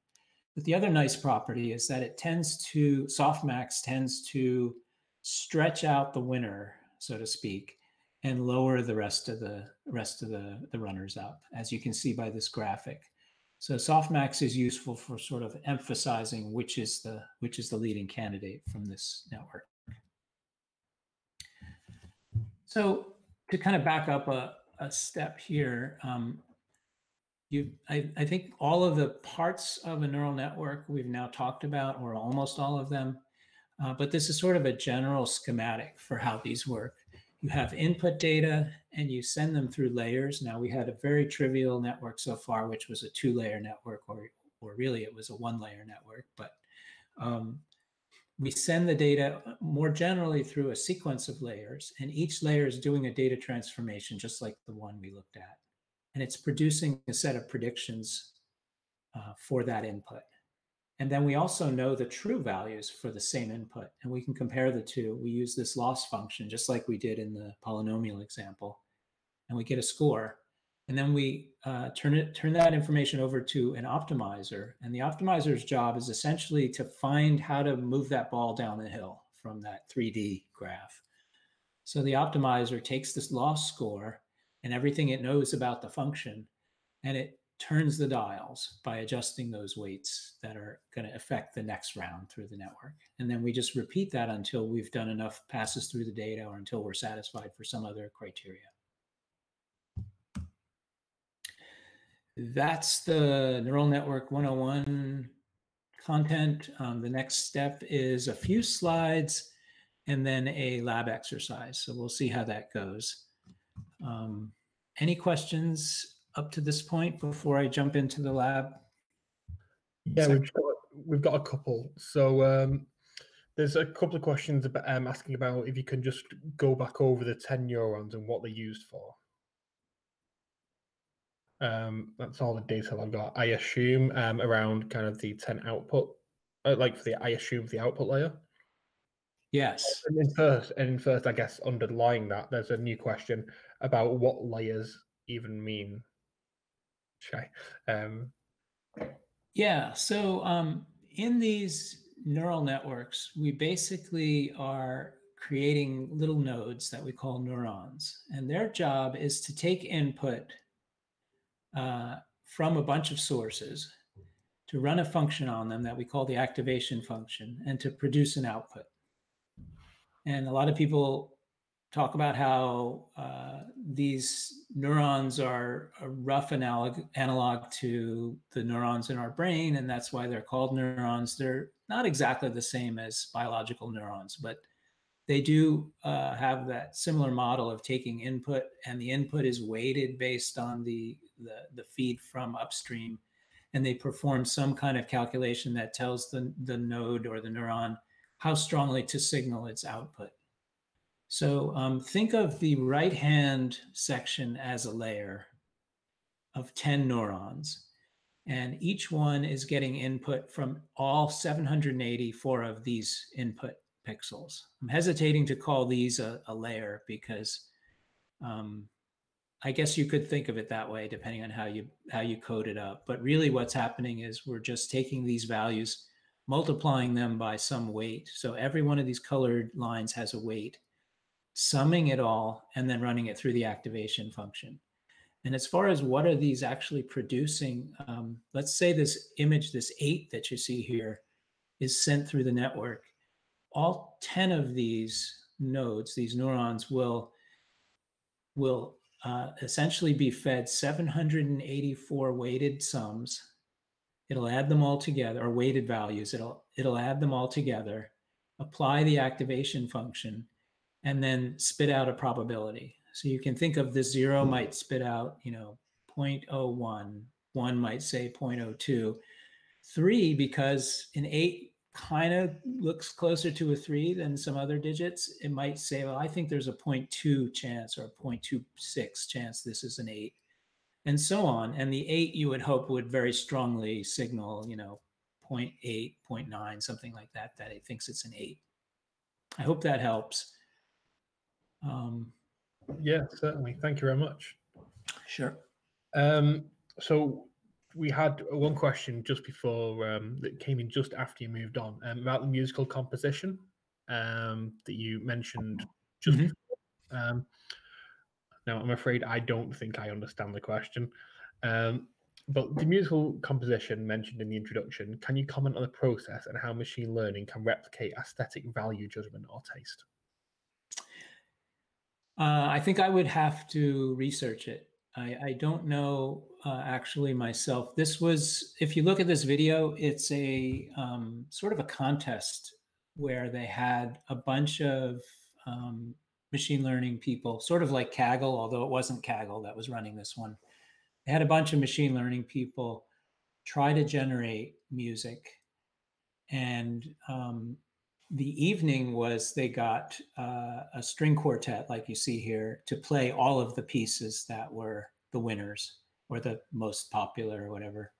But the other nice property is that it tends to, softmax tends to stretch out the winner, so to speak, and lower the rest of the rest of the, the runners up, as you can see by this graphic. So softmax is useful for sort of emphasizing which is the which is the leading candidate from this network. So to kind of back up a, a step here, um, you, I, I think all of the parts of a neural network we've now talked about, or almost all of them, uh, but this is sort of a general schematic for how these work. You have input data and you send them through layers. Now we had a very trivial network so far, which was a two layer network, or, or really it was a one layer network, but um, we send the data uh, more generally through a sequence of layers, and each layer is doing a data transformation, just like the one we looked at. And it's producing a set of predictions uh, for that input. And then we also know the true values for the same input, and we can compare the two. We use this loss function, just like we did in the polynomial example, and we get a score. And then we uh, turn it turn that information over to an optimizer. And the optimizer's job is essentially to find how to move that ball down the hill from that 3d graph. So the optimizer takes this loss score and everything it knows about the function and it turns the dials by adjusting those weights that are going to affect the next round through the network and then we just repeat that until we've done enough passes through the data or until we're satisfied for some other criteria that's the neural network 101 content. Um, the next step is a few slides and then a lab exercise. So we'll see how that goes. Um, any questions up to this point before I jump into the lab? Yeah, we've got, we've got a couple. So um, there's a couple of questions about, um, asking about if you can just go back over the 10 neurons and what they're used for. Um, that's all the detail I've got. I assume um, around kind of the 10 output, uh, like for the, I assume the output layer. Yes. And first, and in first, I guess underlying that, there's a new question about what layers even mean. Okay. Um, Yeah. So um, in these neural networks, we basically are creating little nodes that we call neurons. And their job is to take input uh, from a bunch of sources to run a function on them that we call the activation function and to produce an output. And a lot of people talk about how uh, these neurons are a rough analog, analog to the neurons in our brain, and that's why they're called neurons. They're not exactly the same as biological neurons, but they do uh, have that similar model of taking input, and the input is weighted based on the, the, the feed from upstream, and they perform some kind of calculation that tells the, the node or the neuron how strongly to signal its output. So um, think of the right hand section as a layer of 10 neurons. And each one is getting input from all 784 of these input pixels. I'm hesitating to call these a, a layer because um, I guess you could think of it that way depending on how you how you code it up. But really what's happening is we're just taking these values, multiplying them by some weight. So every one of these colored lines has a weight summing it all, and then running it through the activation function. And as far as what are these actually producing, um, let's say this image, this eight that you see here, is sent through the network. All 10 of these nodes, these neurons, will, will uh, essentially be fed 784 weighted sums. It'll add them all together, or weighted values. It'll, it'll add them all together, apply the activation function, and then spit out a probability. So you can think of the zero might spit out, you know, 0.01, one might say 0.02, three, because an eight kind of looks closer to a three than some other digits, it might say, well, I think there's a 0.2 chance or a 0.26 chance this is an eight, and so on. And the eight you would hope would very strongly signal, you know, 0.8, 0.9, something like that, that it thinks it's an eight. I hope that helps. Um, yeah, certainly. Thank you very much. Sure. Um, so we had one question just before um, that came in just after you moved on um, about the musical composition um, that you mentioned just mm-hmm. Um, now, I'm afraid I don't think I understand the question. Um, but the musical composition mentioned in the introduction, can you comment on the process and how machine learning can replicate aesthetic value judgment or taste? Uh, I think I would have to research it. I, I don't know uh, actually myself. This was, if you look at this video, it's a um, sort of a contest where they had a bunch of um, machine learning people, sort of like Kaggle, although it wasn't Kaggle that was running this one. They had a bunch of machine learning people try to generate music. And um, the evening was they got uh, a string quartet, like you see here, to play all of the pieces that were the winners or the most popular or whatever.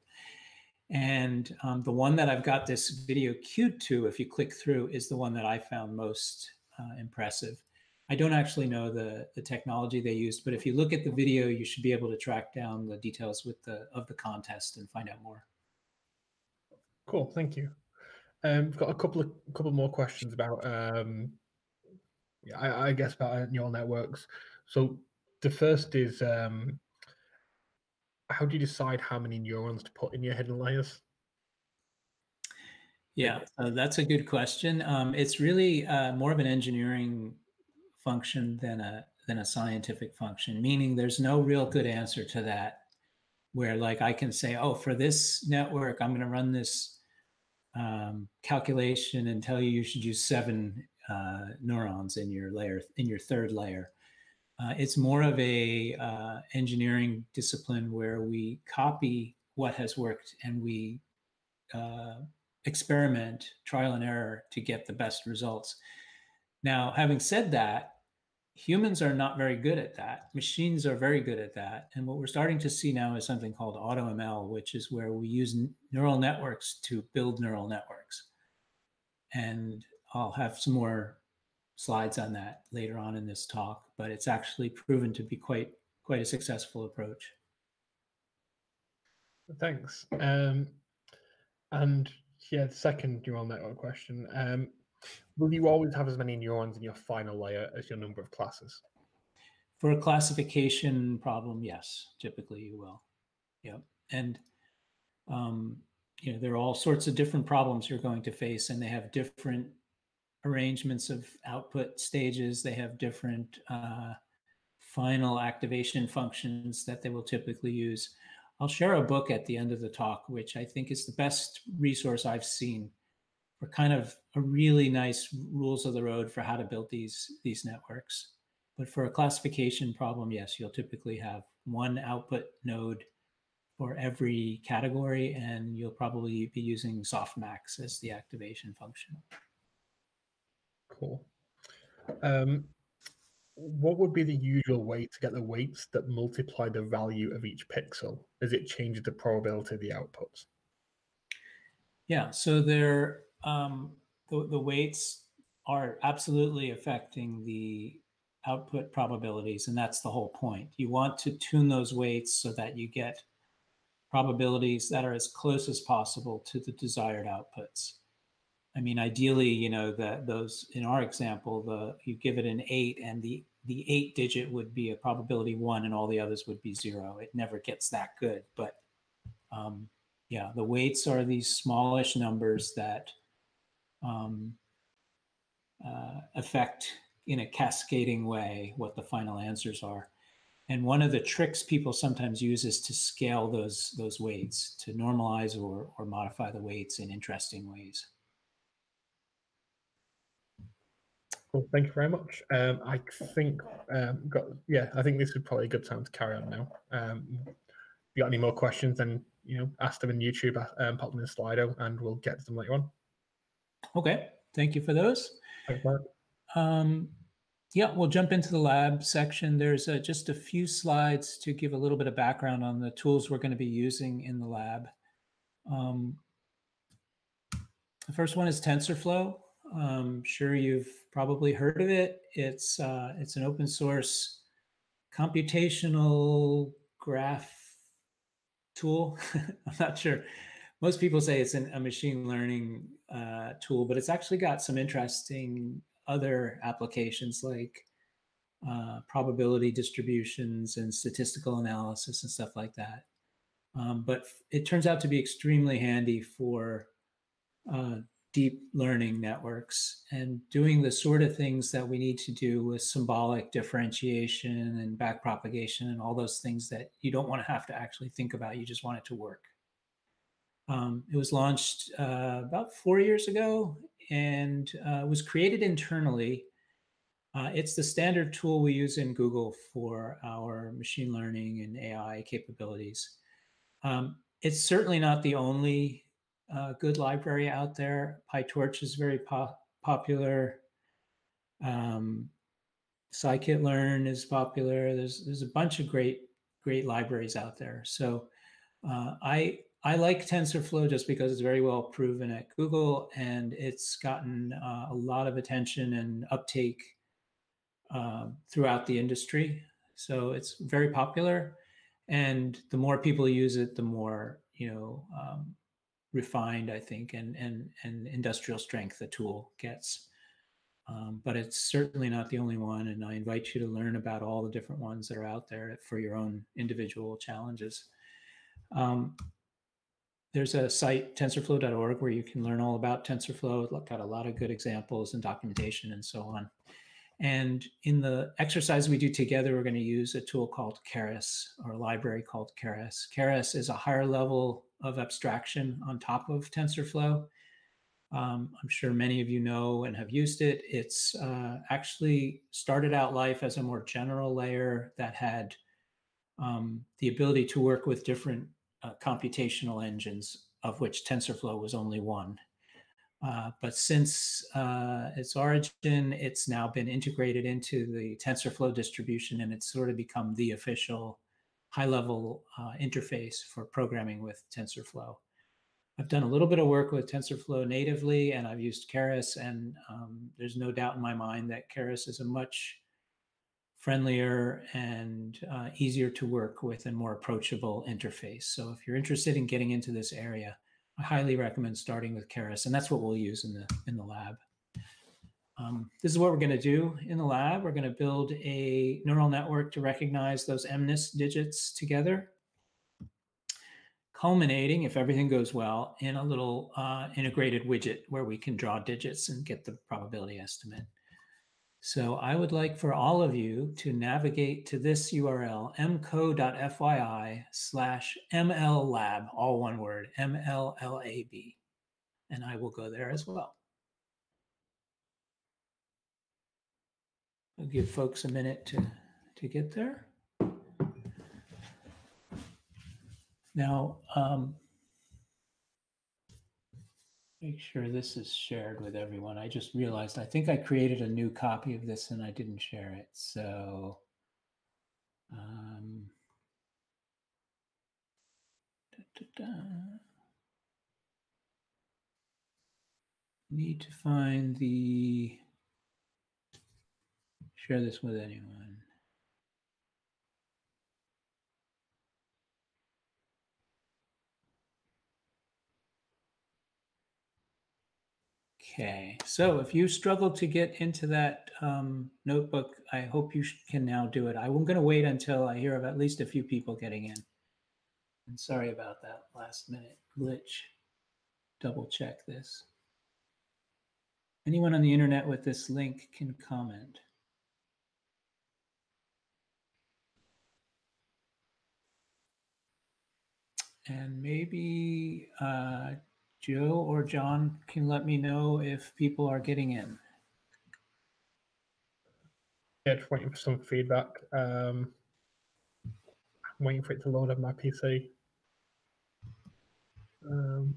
And um, the one that I've got this video queued to, if you click through, is the one that I found most uh, impressive. I don't actually know the, the technology they used, but if you look at the video, you should be able to track down the details with the of the contest and find out more. Cool, thank you. Um, I've got a couple of couple more questions about, um, yeah, I, I guess about uh, neural networks. So the first is, um, how do you decide how many neurons to put in your hidden layers? Yeah, uh, that's a good question. Um, it's really uh, more of an engineering function than a than a scientific function. Meaning, there's no real good answer to that. Where like I can say, oh, for this network, I'm going to run this um, calculation and tell you you should use seven uh, neurons in your layer in your third layer. Uh, it's more of a uh, engineering discipline where we copy what has worked and we uh, experiment, trial and error to get the best results. Now, having said that, humans are not very good at that. Machines are very good at that. And what we're starting to see now is something called AutoML, which is where we use neural networks to build neural networks. And I'll have some more slides on that later on in this talk, but it's actually proven to be quite quite a successful approach. Thanks. Um, And yeah, the second neural network question. Um, will you always have as many neurons in your final layer as your number of classes? For a classification problem, yes, typically you will. Yep. And um, you know, there are all sorts of different problems you're going to face, and they have different arrangements of output stages. They have different uh, final activation functions that they will typically use. I'll share a book at the end of the talk, which I think is the best resource I've seen for kind of a really nice rules of the road for how to build these these networks. But for a classification problem, yes, you'll typically have one output node for every category, and you'll probably be using softmax as the activation function. Cool. Um, what would be the usual way to get the weights that multiply the value of each pixel as it changes the probability of the outputs? Yeah, so there, um, the, the weights are absolutely affecting the output probabilities, and that's the whole point. You want to tune those weights so that you get probabilities that are as close as possible to the desired outputs. I mean, ideally, you know, that those in our example, the you give it an eight and the the eight digit would be a probability one and all the others would be zero. It never gets that good. But um, yeah, the weights are these smallish numbers that um, uh, affect in a cascading way what the final answers are. And one of the tricks people sometimes use is to scale those those weights to normalize or or modify the weights in interesting ways. Well, thank you very much. Um, I think um, got yeah, I think this is probably a good time to carry on now. Um, if you got any more questions, then you know, ask them in YouTube, um, pop them in Slido, and we'll get to them later on. Okay, thank you for those. Um, yeah, we'll jump into the lab section. There's uh, just a few slides to give a little bit of background on the tools we're going to be using in the lab. Um, the first one is TensorFlow. I'm sure you've probably heard of it. It's uh, it's an open source computational graph tool. I'm not sure. Most people say it's an, a machine learning uh, tool, but it's actually got some interesting other applications like uh, probability distributions and statistical analysis and stuff like that. Um, but it turns out to be extremely handy for uh, deep learning networks and doing the sort of things that we need to do with symbolic differentiation and backpropagation and all those things that you don't want to have to actually think about. You just want it to work. Um, it was launched uh, about four years ago and uh, was created internally. Uh, it's the standard tool we use in Google for our machine learning and AI capabilities. Um, it's certainly not the only uh, good library out there. PyTorch is very po popular. Um, scikit-learn is popular. There's there's a bunch of great great libraries out there. So uh, I I like TensorFlow just because it's very well proven at Google and it's gotten uh, a lot of attention and uptake uh, throughout the industry. So it's very popular. And the more people use it, the more, you know, um, refined, I think, and, and, and industrial strength the tool gets. Um, but it's certainly not the only one. And I invite you to learn about all the different ones that are out there for your own individual challenges. Um, there's a site tensorflow.org where you can learn all about TensorFlow. It's got a lot of good examples and documentation and so on. And in the exercise we do together, we're going to use a tool called Keras or a library called Keras. Keras is a higher level of abstraction on top of TensorFlow. Um, I'm sure many of you know and have used it. It's uh, actually started out life as a more general layer that had um, the ability to work with different uh, computational engines, of which TensorFlow was only one. Uh, but since uh, its origin, it's now been integrated into the TensorFlow distribution and it's sort of become the official high level uh, interface for programming with TensorFlow. I've done a little bit of work with TensorFlow natively and I've used Keras and um, there's no doubt in my mind that Keras is a much friendlier and uh, easier to work with and more approachable interface. So if you're interested in getting into this area, I highly recommend starting with Keras, and that's what we'll use in the in the lab. Um, this is what we're going to do in the lab. We're going to build a neural network to recognize those MNIST digits together, culminating, if everything goes well, in a little uh, integrated widget where we can draw digits and get the probability estimate. So I would like for all of you to navigate to this URL, mco.fyi slash mllab, all one word, M-L-L-A-B. And I will go there as well. I'll give folks a minute to, to get there. Now, um, make sure this is shared with everyone. I just realized I think I created a new copy of this and I didn't share it. So, um, da, da, da. need to find the share this with anyone. Okay, so if you struggle to get into that um, notebook, I hope you can now do it. I'm going to wait until I hear of at least a few people getting in. And sorry about that last minute glitch. Double check this. Anyone on the internet with this link can comment. And maybe uh, Joe or John can let me know if people are getting in. Yeah, just waiting for some feedback. Um, I'm waiting for it to load up my PC. Um,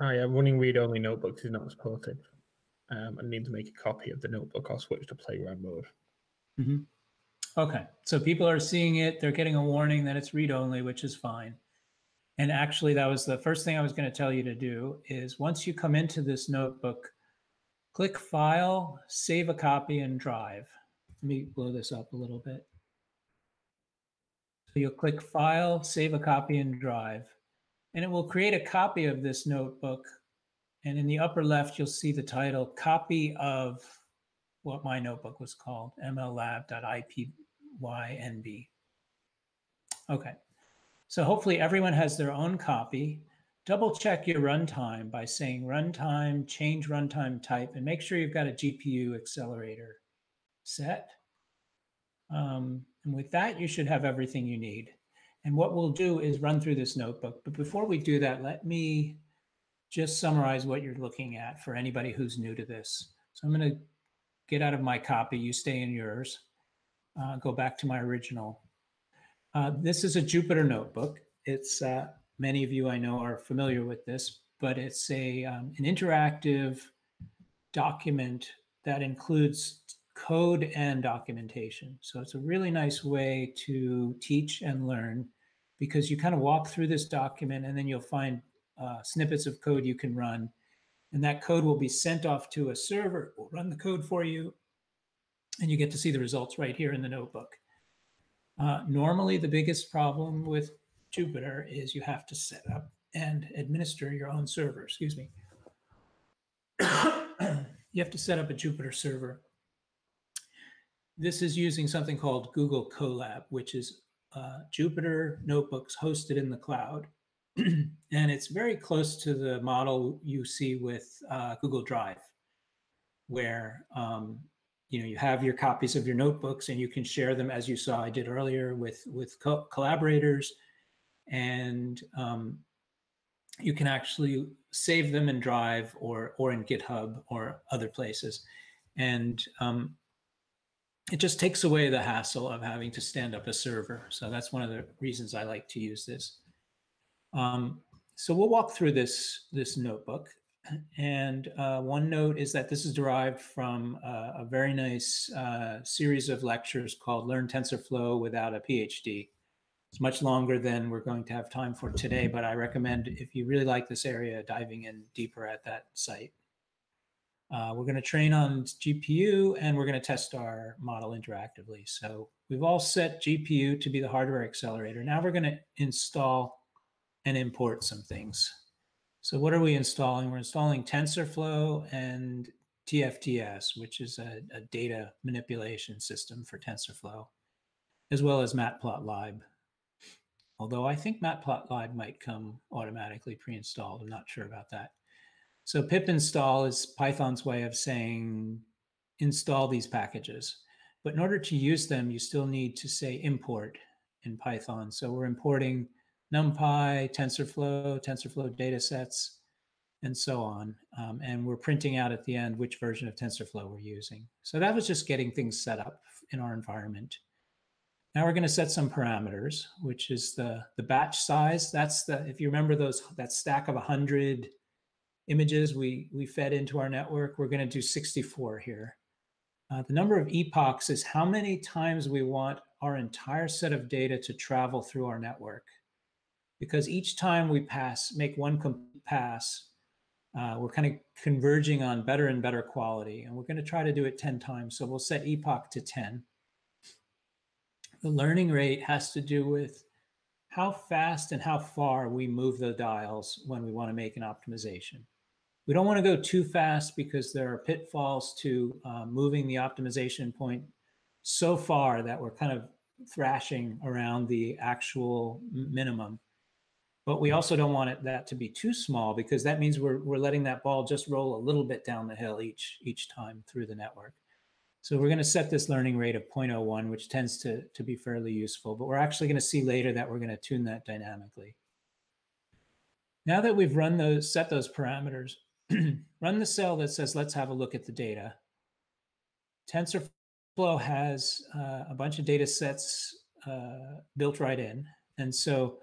oh yeah, running read-only notebooks is not supported. Um, I need to make a copy of the notebook. I'll switch to playground mode. Mm -hmm. Okay, so people are seeing it. They're getting a warning that it's read only, which is fine. And actually, that was the first thing I was going to tell you to do is once you come into this notebook, click File, Save a Copy, and Drive. Let me blow this up a little bit. So you'll click File, Save a Copy, and Drive. And it will create a copy of this notebook. And in the upper left, you'll see the title, Copy of what my notebook was called, mllab.ipynb. Okay, so hopefully everyone has their own copy. Double check your runtime by saying runtime, change runtime type, and make sure you've got a GPU accelerator set. Um, and with that, you should have everything you need. And what we'll do is run through this notebook. But before we do that, let me just summarize what you're looking at for anybody who's new to this. So I'm going to get out of my copy, you stay in yours. Uh, go back to my original. Uh, this is a Jupyter notebook. It's uh, many of you I know are familiar with this, but it's a um, an interactive document that includes code and documentation. So it's a really nice way to teach and learn because you kind of walk through this document and then you'll find uh, snippets of code you can run and that code will be sent off to a server. We'll run the code for you, and you get to see the results right here in the notebook. Uh, normally, the biggest problem with Jupyter is you have to set up and administer your own server. Excuse me. you have to set up a Jupyter server. This is using something called Google Colab, which is uh, Jupyter notebooks hosted in the cloud. and it's very close to the model you see with uh, Google Drive, where um, you know you have your copies of your notebooks and you can share them as you saw I did earlier with with co collaborators, and um, you can actually save them in Drive or or in GitHub or other places, and um, it just takes away the hassle of having to stand up a server. So that's one of the reasons I like to use this. Um, so we'll walk through this, this notebook. And uh, one note is that this is derived from uh, a very nice uh, series of lectures called Learn TensorFlow Without a PhD. It's much longer than we're going to have time for today, but I recommend if you really like this area, diving in deeper at that site. Uh, we're going to train on GPU and we're going to test our model interactively. So we've all set GPU to be the hardware accelerator. Now we're going to install and import some things. So what are we installing? We're installing TensorFlow and TFDS, which is a, a data manipulation system for TensorFlow, as well as Matplotlib. Although I think Matplotlib might come automatically pre-installed. I'm not sure about that. So pip install is Python's way of saying install these packages. But in order to use them, you still need to say import in Python. So we're importing NumPy, TensorFlow, TensorFlow datasets, and so on. Um, and we're printing out at the end which version of TensorFlow we're using. So that was just getting things set up in our environment. Now we're going to set some parameters, which is the, the batch size. That's the, if you remember those, that stack of 100 images we, we fed into our network, we're going to do 64 here. Uh, the number of epochs is how many times we want our entire set of data to travel through our network. Because each time we pass, make one pass, uh, we're kind of converging on better and better quality. And we're going to try to do it 10 times. So we'll set epoch to 10. The learning rate has to do with how fast and how far we move the dials when we want to make an optimization. We don't want to go too fast because there are pitfalls to uh, moving the optimization point so far that we're kind of thrashing around the actual minimum. But we also don't want it, that to be too small because that means we're, we're letting that ball just roll a little bit down the hill each, each time through the network. So we're going to set this learning rate of 0.01, which tends to, to be fairly useful, but we're actually going to see later that we're going to tune that dynamically. Now that we've run those, set those parameters, run the cell that says, let's have a look at the data. TensorFlow has uh, a bunch of data sets uh, built right in. And so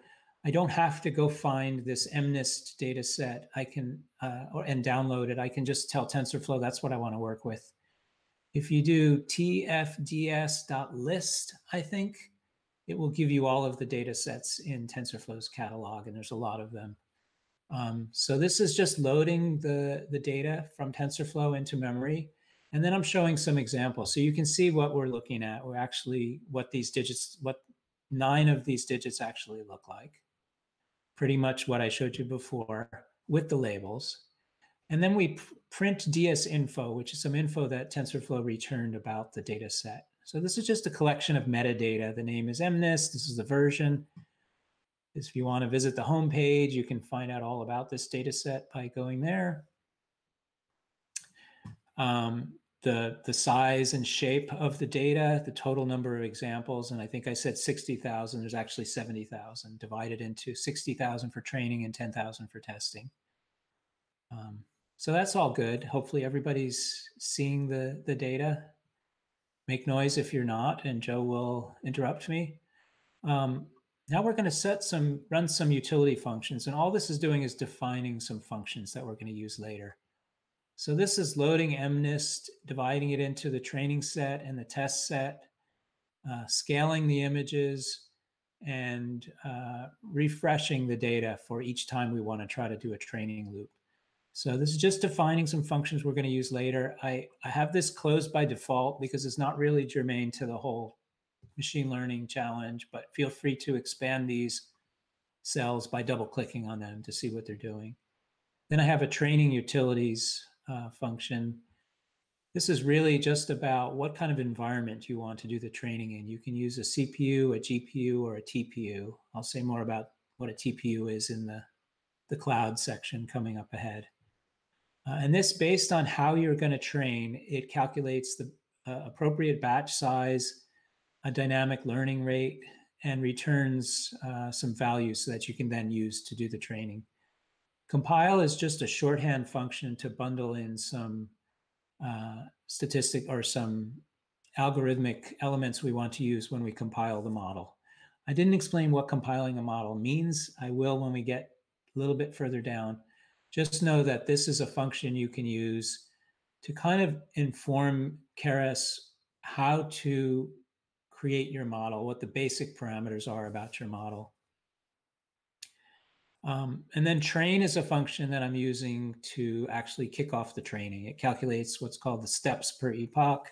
I don't have to go find this MNIST data set. I can, uh, or, and download it. I can just tell TensorFlow that's what I want to work with. If you do tfds.list, I think it will give you all of the data sets in TensorFlow's catalog, and there's a lot of them. Um, so this is just loading the, the data from TensorFlow into memory. And then I'm showing some examples. So you can see what we're looking at. We're actually what these digits, what nine of these digits actually look like. Pretty much what I showed you before with the labels. And then we print DS info, which is some info that TensorFlow returned about the data set. So this is just a collection of metadata. The name is MNIST. This is the version. If you want to visit the home page, you can find out all about this data set by going there. Um, the, the size and shape of the data, the total number of examples, and I think I said 60,000, there's actually 70,000 divided into 60,000 for training and 10,000 for testing. Um, so that's all good. Hopefully everybody's seeing the, the data. Make noise if you're not, and Joe will interrupt me. Um, now we're going to set some, run some utility functions, and all this is doing is defining some functions that we're going to use later. So this is loading MNIST, dividing it into the training set and the test set, uh, scaling the images, and uh, refreshing the data for each time we want to try to do a training loop. So this is just defining some functions we're going to use later. I, I have this closed by default because it's not really germane to the whole machine learning challenge, but feel free to expand these cells by double clicking on them to see what they're doing. Then I have a training utilities uh, function. This is really just about what kind of environment you want to do the training in. You can use a CPU, a GPU, or a TPU. I'll say more about what a TPU is in the, the cloud section coming up ahead. Uh, and this, based on how you're going to train, it calculates the uh, appropriate batch size, a dynamic learning rate, and returns uh, some values so that you can then use to do the training. Compile is just a shorthand function to bundle in some uh, statistic or some algorithmic elements we want to use when we compile the model. I didn't explain what compiling a model means. I will when we get a little bit further down. Just know that this is a function you can use to kind of inform Keras how to create your model, what the basic parameters are about your model. Um, and then train is a function that I'm using to actually kick off the training. It calculates what's called the steps per epoch,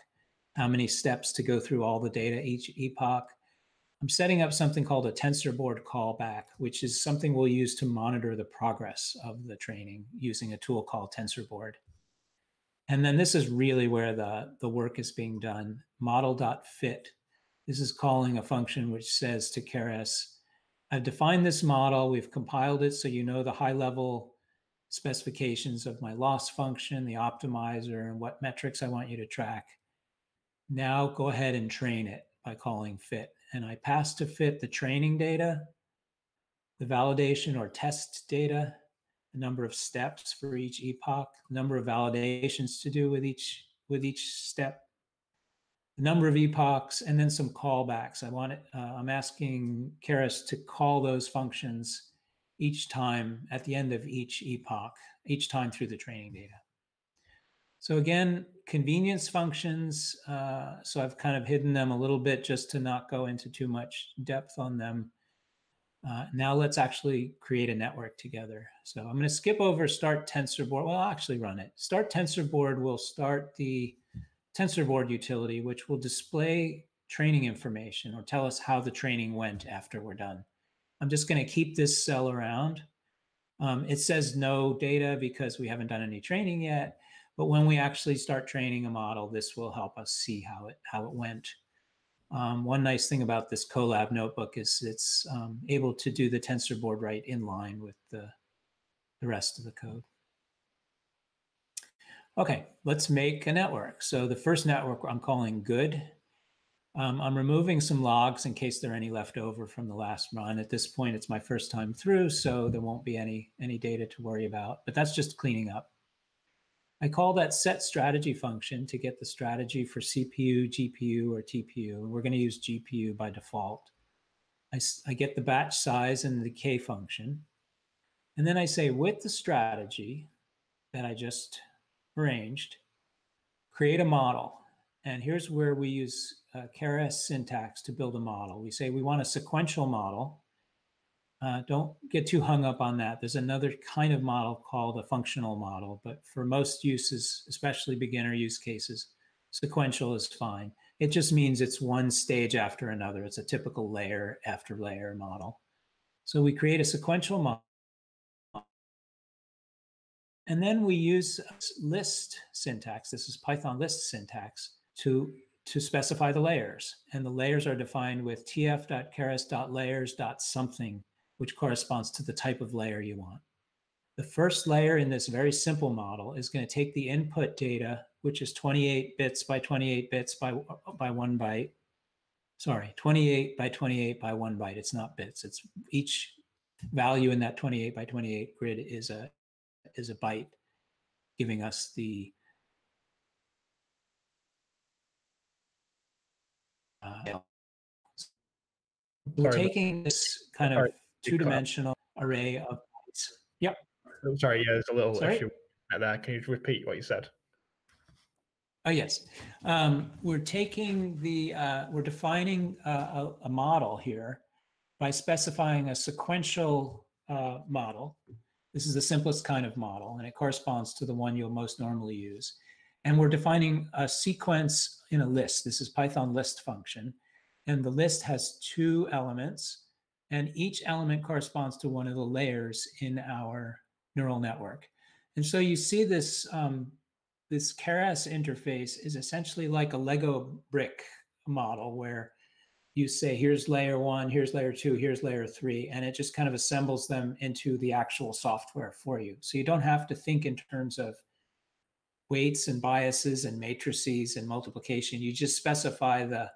how many steps to go through all the data each epoch. I'm setting up something called a TensorBoard callback, which is something we'll use to monitor the progress of the training using a tool called TensorBoard. And then this is really where the, the work is being done. Model.fit. This is calling a function which says to Keras, I've defined this model. We've compiled it so you know the high level specifications of my loss function, the optimizer, and what metrics I want you to track. Now go ahead and train it by calling fit. And I pass to fit the training data, the validation or test data, the number of steps for each epoch, number of validations to do with each with each step, number of epochs, and then some callbacks. I want it, uh, I'm asking Keras to call those functions each time at the end of each epoch, each time through the training data. So again, convenience functions. Uh, so I've kind of hidden them a little bit just to not go into too much depth on them. Uh, now let's actually create a network together. So I'm going to skip over start TensorBoard. Well, I'll actually run it. Start TensorBoard will start the TensorBoard utility, which will display training information or tell us how the training went after we're done. I'm just going to keep this cell around. Um, it says no data because we haven't done any training yet. But when we actually start training a model, this will help us see how it how it went. Um, one nice thing about this Colab notebook is it's um, able to do the TensorBoard right in line with the, the rest of the code. Okay, let's make a network. So the first network I'm calling good. Um, I'm removing some logs in case there are any left over from the last run. At this point, it's my first time through, so there won't be any, any data to worry about, but that's just cleaning up. I call that set strategy function to get the strategy for CPU, GPU, or TPU. We're going to use GPU by default. I, I get the batch size and the K function. And then I say with the strategy that I just arranged, create a model. And here's where we use uh, Keras syntax to build a model. We say we want a sequential model. Uh, don't get too hung up on that. There's another kind of model called a functional model, but for most uses, especially beginner use cases, sequential is fine. It just means it's one stage after another. It's a typical layer after layer model. So we create a sequential model and then we use list syntax. This is Python list syntax to, to specify the layers. And the layers are defined with tf.keras.layers.something, which corresponds to the type of layer you want. The first layer in this very simple model is going to take the input data, which is 28 bits by 28 bits by, by one byte. Sorry, 28 by 28 by one byte. It's not bits. It's each value in that 28 by 28 grid is a is a byte, giving us the uh, we're taking this kind of two-dimensional array of bytes. Yep. I'm sorry, yeah, there's a little sorry? issue there. Can you repeat what you said? Oh yes, um, we're taking the uh, we're defining a, a, a, model here by specifying a sequential uh, model this is the simplest kind of model, and it corresponds to the one you'll most normally use. And we're defining a sequence in a list. This is Python list function. And the list has two elements, and each element corresponds to one of the layers in our neural network. And so you see this, um, this Keras interface is essentially like a Lego brick model where you say, here's layer one, here's layer two, here's layer three, and it just kind of assembles them into the actual software for you. So you don't have to think in terms of weights and biases and matrices and multiplication. You just specify the,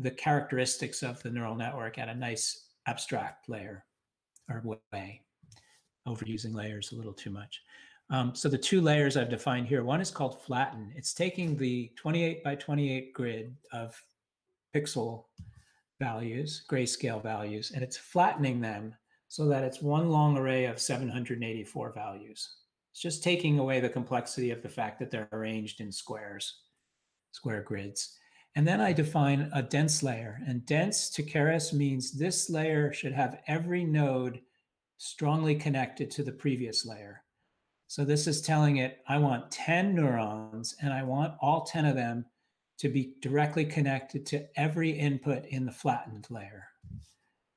the characteristics of the neural network at a nice abstract layer or way. Overusing layers a little too much. Um, so the two layers I've defined here, one is called flatten. It's taking the 28 by 28 grid of pixel values, grayscale values, and it's flattening them so that it's one long array of 784 values. It's just taking away the complexity of the fact that they're arranged in squares, square grids. And then I define a dense layer. And dense to Keras means this layer should have every node strongly connected to the previous layer. So this is telling it, I want 10 neurons and I want all 10 of them to be directly connected to every input in the flattened layer.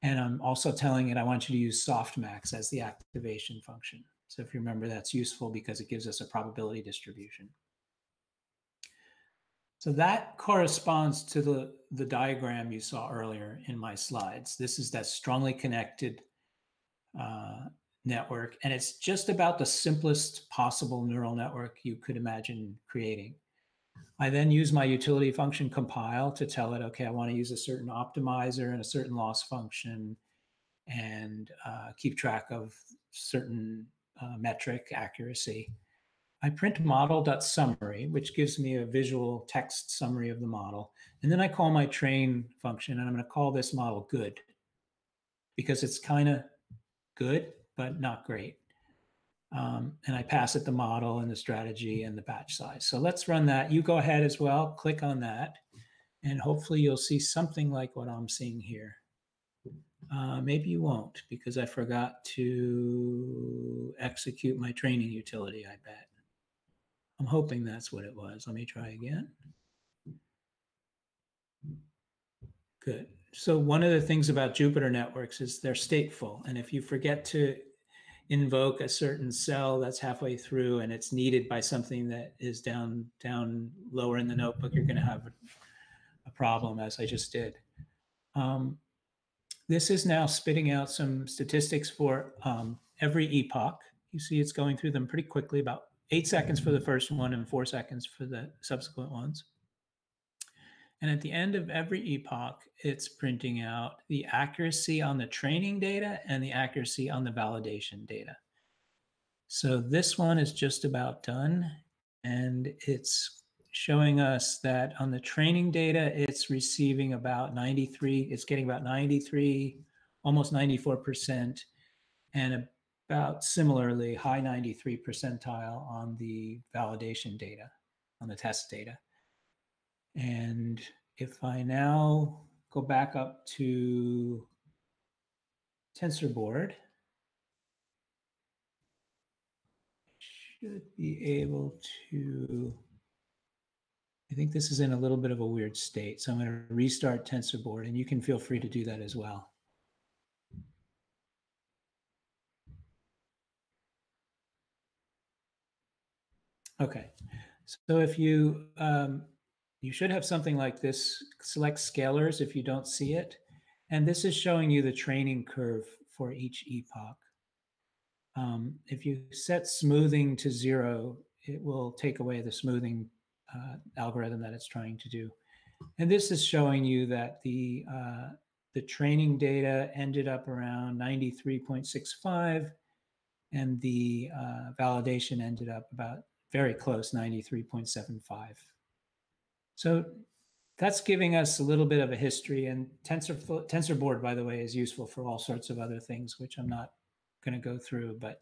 And I'm also telling it I want you to use softmax as the activation function. So if you remember, that's useful because it gives us a probability distribution. So that corresponds to the, the diagram you saw earlier in my slides. This is that strongly connected uh, network, and it's just about the simplest possible neural network you could imagine creating. I then use my utility function compile to tell it, okay, I want to use a certain optimizer and a certain loss function and uh, keep track of certain uh, metric accuracy. I print model.summary, which gives me a visual text summary of the model. And then I call my train function, and I'm going to call this model good because it's kind of good, but not great. Um, and I pass it the model and the strategy and the batch size. So let's run that. You go ahead as well, click on that, and hopefully you'll see something like what I'm seeing here. Uh, maybe you won't because I forgot to execute my training utility, I bet. I'm hoping that's what it was. Let me try again. Good. So one of the things about Jupyter networks is they're stateful. And if you forget to invoke a certain cell that's halfway through and it's needed by something that is down down lower in the notebook, you're going to have a, problem, as I just did. Um, this is now spitting out some statistics for um, every epoch. You see it's going through them pretty quickly, about eight seconds for the first one and four seconds for the subsequent ones. And at the end of every epoch, it's printing out the accuracy on the training data and the accuracy on the validation data. So this one is just about done. And it's showing us that on the training data, it's receiving about 93, it's getting about 93, almost 94%, and about similarly high 93 percentile on the validation data, on the test data. And if I now go back up to TensorBoard, should be able to, I think this is in a little bit of a weird state. So I'm going to restart TensorBoard and you can feel free to do that as well. Okay, so if you um, you should have something like this. Select scalars if you don't see it. And this is showing you the training curve for each epoch. Um, if you set smoothing to zero, it will take away the smoothing uh, algorithm that it's trying to do. And this is showing you that the, uh, the training data ended up around 93.65 and the uh, validation ended up about very close, 93.75. So that's giving us a little bit of a history. And Tensor, TensorBoard, by the way, is useful for all sorts of other things, which I'm not going to go through, but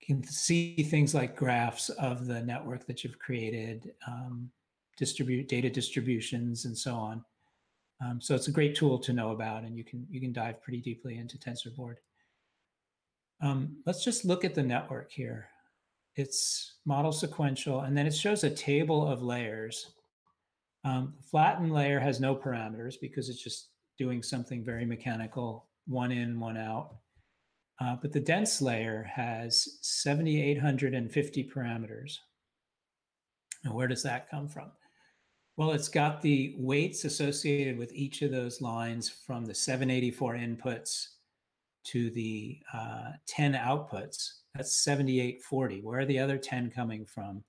you can see things like graphs of the network that you've created, um, distribute data distributions, and so on. Um, so it's a great tool to know about, and you can you can dive pretty deeply into TensorBoard. Um, let's just look at the network here it's model sequential, and then it shows a table of layers. Um, flattened layer has no parameters because it's just doing something very mechanical, one in, one out. Uh, but the dense layer has 7,850 parameters. And where does that come from? Well, it's got the weights associated with each of those lines from the 784 inputs to the uh, 10 outputs. That's 7840. Where are the other 10 coming from?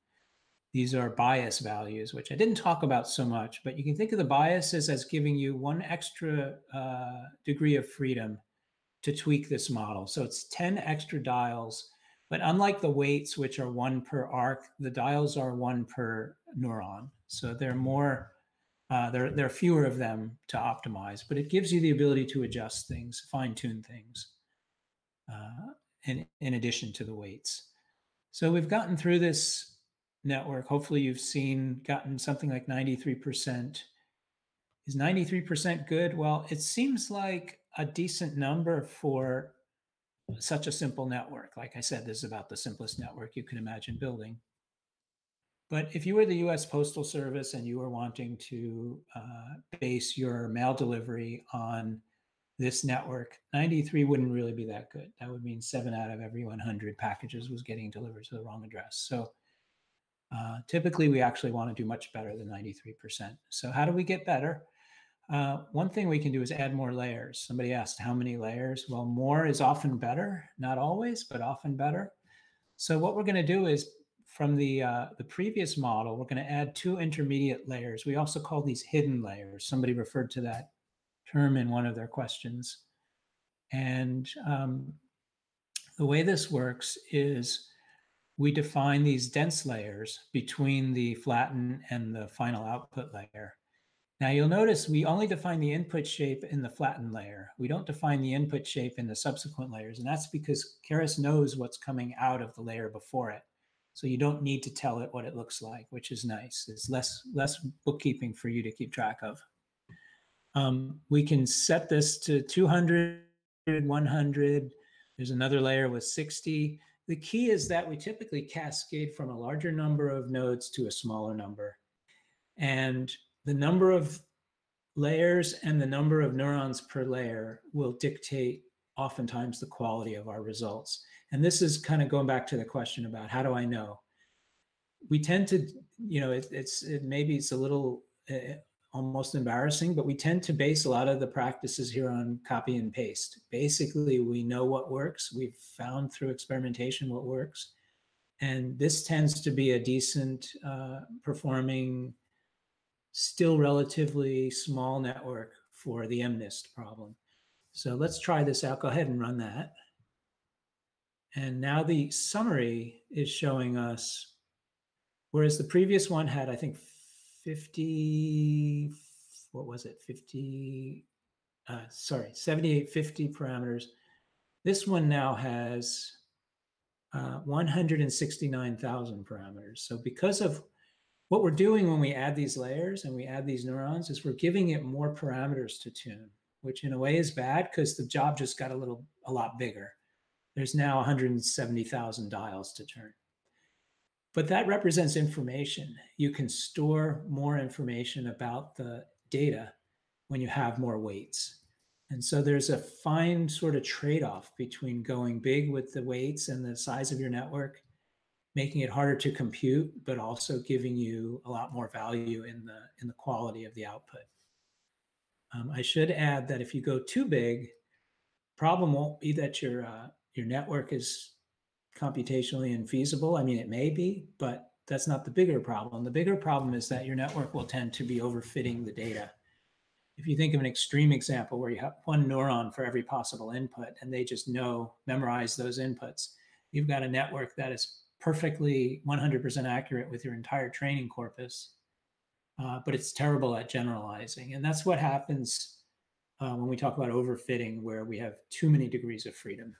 These are bias values, which I didn't talk about so much, but you can think of the biases as giving you one extra uh, degree of freedom to tweak this model. So it's 10 extra dials, but unlike the weights, which are one per arc, the dials are one per neuron. So they're more, uh, there, there are fewer of them to optimize, but it gives you the ability to adjust things, fine tune things. Uh, in, in addition to the weights. So we've gotten through this network. Hopefully you've seen, gotten something like 93%. Is 93% good? Well, it seems like a decent number for such a simple network. Like I said, this is about the simplest network you can imagine building. But if you were the US Postal Service and you were wanting to uh, base your mail delivery on this network, 93 wouldn't really be that good. That would mean seven out of every 100 packages was getting delivered to the wrong address. So uh, typically, we actually want to do much better than 93%. So how do we get better? Uh, one thing we can do is add more layers. Somebody asked how many layers. Well, more is often better, not always, but often better. So what we're going to do is from the uh, the previous model, we're going to add two intermediate layers. We also call these hidden layers. Somebody referred to that term in one of their questions. And um, the way this works is we define these dense layers between the flatten and the final output layer. Now you'll notice we only define the input shape in the flattened layer. We don't define the input shape in the subsequent layers. And that's because Keras knows what's coming out of the layer before it. So you don't need to tell it what it looks like, which is nice. It's less, less bookkeeping for you to keep track of. Um, we can set this to 200, 100. There's another layer with 60. The key is that we typically cascade from a larger number of nodes to a smaller number. And the number of layers and the number of neurons per layer will dictate oftentimes the quality of our results. And this is kind of going back to the question about how do I know? We tend to, you know, it, it's it, maybe it's a little uh, almost embarrassing, but we tend to base a lot of the practices here on copy and paste. Basically, we know what works. We've found through experimentation what works. And this tends to be a decent uh, performing, still relatively small network for the MNIST problem. So let's try this out. Go ahead and run that. And now the summary is showing us, whereas the previous one had, I think, 50, what was it? 50, uh, sorry, 7850 parameters. This one now has uh, 169,000 parameters. So because of what we're doing when we add these layers and we add these neurons is we're giving it more parameters to tune, which in a way is bad because the job just got a little, a lot bigger. There's now 170,000 dials to turn. But that represents information. You can store more information about the data when you have more weights. And so there's a fine sort of trade off between going big with the weights and the size of your network, making it harder to compute, but also giving you a lot more value in the, in the quality of the output. Um, I should add that if you go too big, problem won't be that your, uh, your network is computationally infeasible. I mean, it may be, but that's not the bigger problem. The bigger problem is that your network will tend to be overfitting the data. If you think of an extreme example where you have one neuron for every possible input and they just know, memorize those inputs, you've got a network that is perfectly 100% accurate with your entire training corpus, uh, but it's terrible at generalizing. And that's what happens uh, when we talk about overfitting, where we have too many degrees of freedom.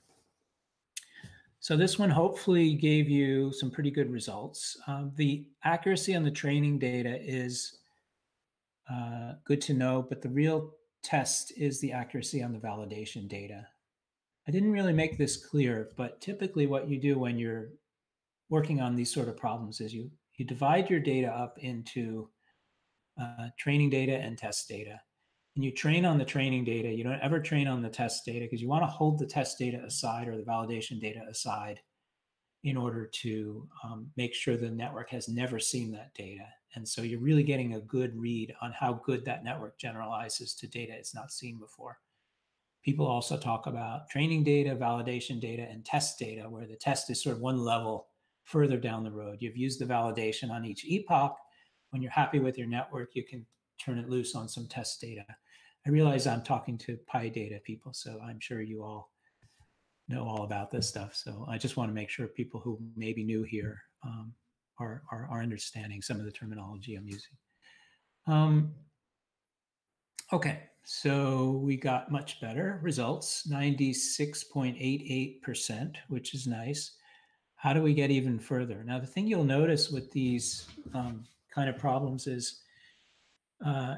So this one hopefully gave you some pretty good results. Um, the accuracy on the training data is uh, good to know, but the real test is the accuracy on the validation data. I didn't really make this clear, but typically what you do when you're working on these sort of problems is you, you divide your data up into uh, training data and test data and you train on the training data. You don't ever train on the test data because you want to hold the test data aside or the validation data aside in order to um, make sure the network has never seen that data. And so you're really getting a good read on how good that network generalizes to data it's not seen before. People also talk about training data, validation data, and test data, where the test is sort of one level further down the road. You've used the validation on each epoch. When you're happy with your network, you can turn it loose on some test data. I realize I'm talking to PyData people, so I'm sure you all know all about this stuff. So I just want to make sure people who may be new here um, are, are, are understanding some of the terminology I'm using. Um, okay, so we got much better results, 96.88%, which is nice. How do we get even further? Now, the thing you'll notice with these um, kind of problems is uh,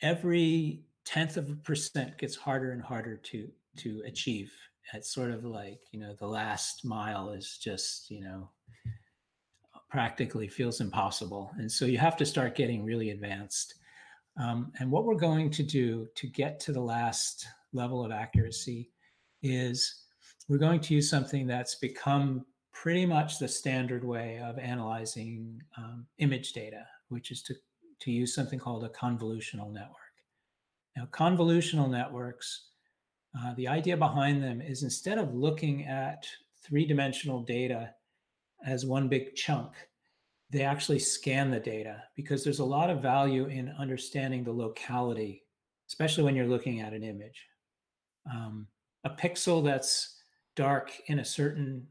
every tenth of a percent gets harder and harder to to achieve It's sort of like, you know, the last mile is just, you know, practically feels impossible. And so you have to start getting really advanced. Um, and what we're going to do to get to the last level of accuracy is we're going to use something that's become pretty much the standard way of analyzing um, image data, which is to, to use something called a convolutional network. Now, convolutional networks, uh, the idea behind them is instead of looking at three dimensional data as one big chunk, they actually scan the data because there's a lot of value in understanding the locality, especially when you're looking at an image. Um, a pixel that's dark in a certain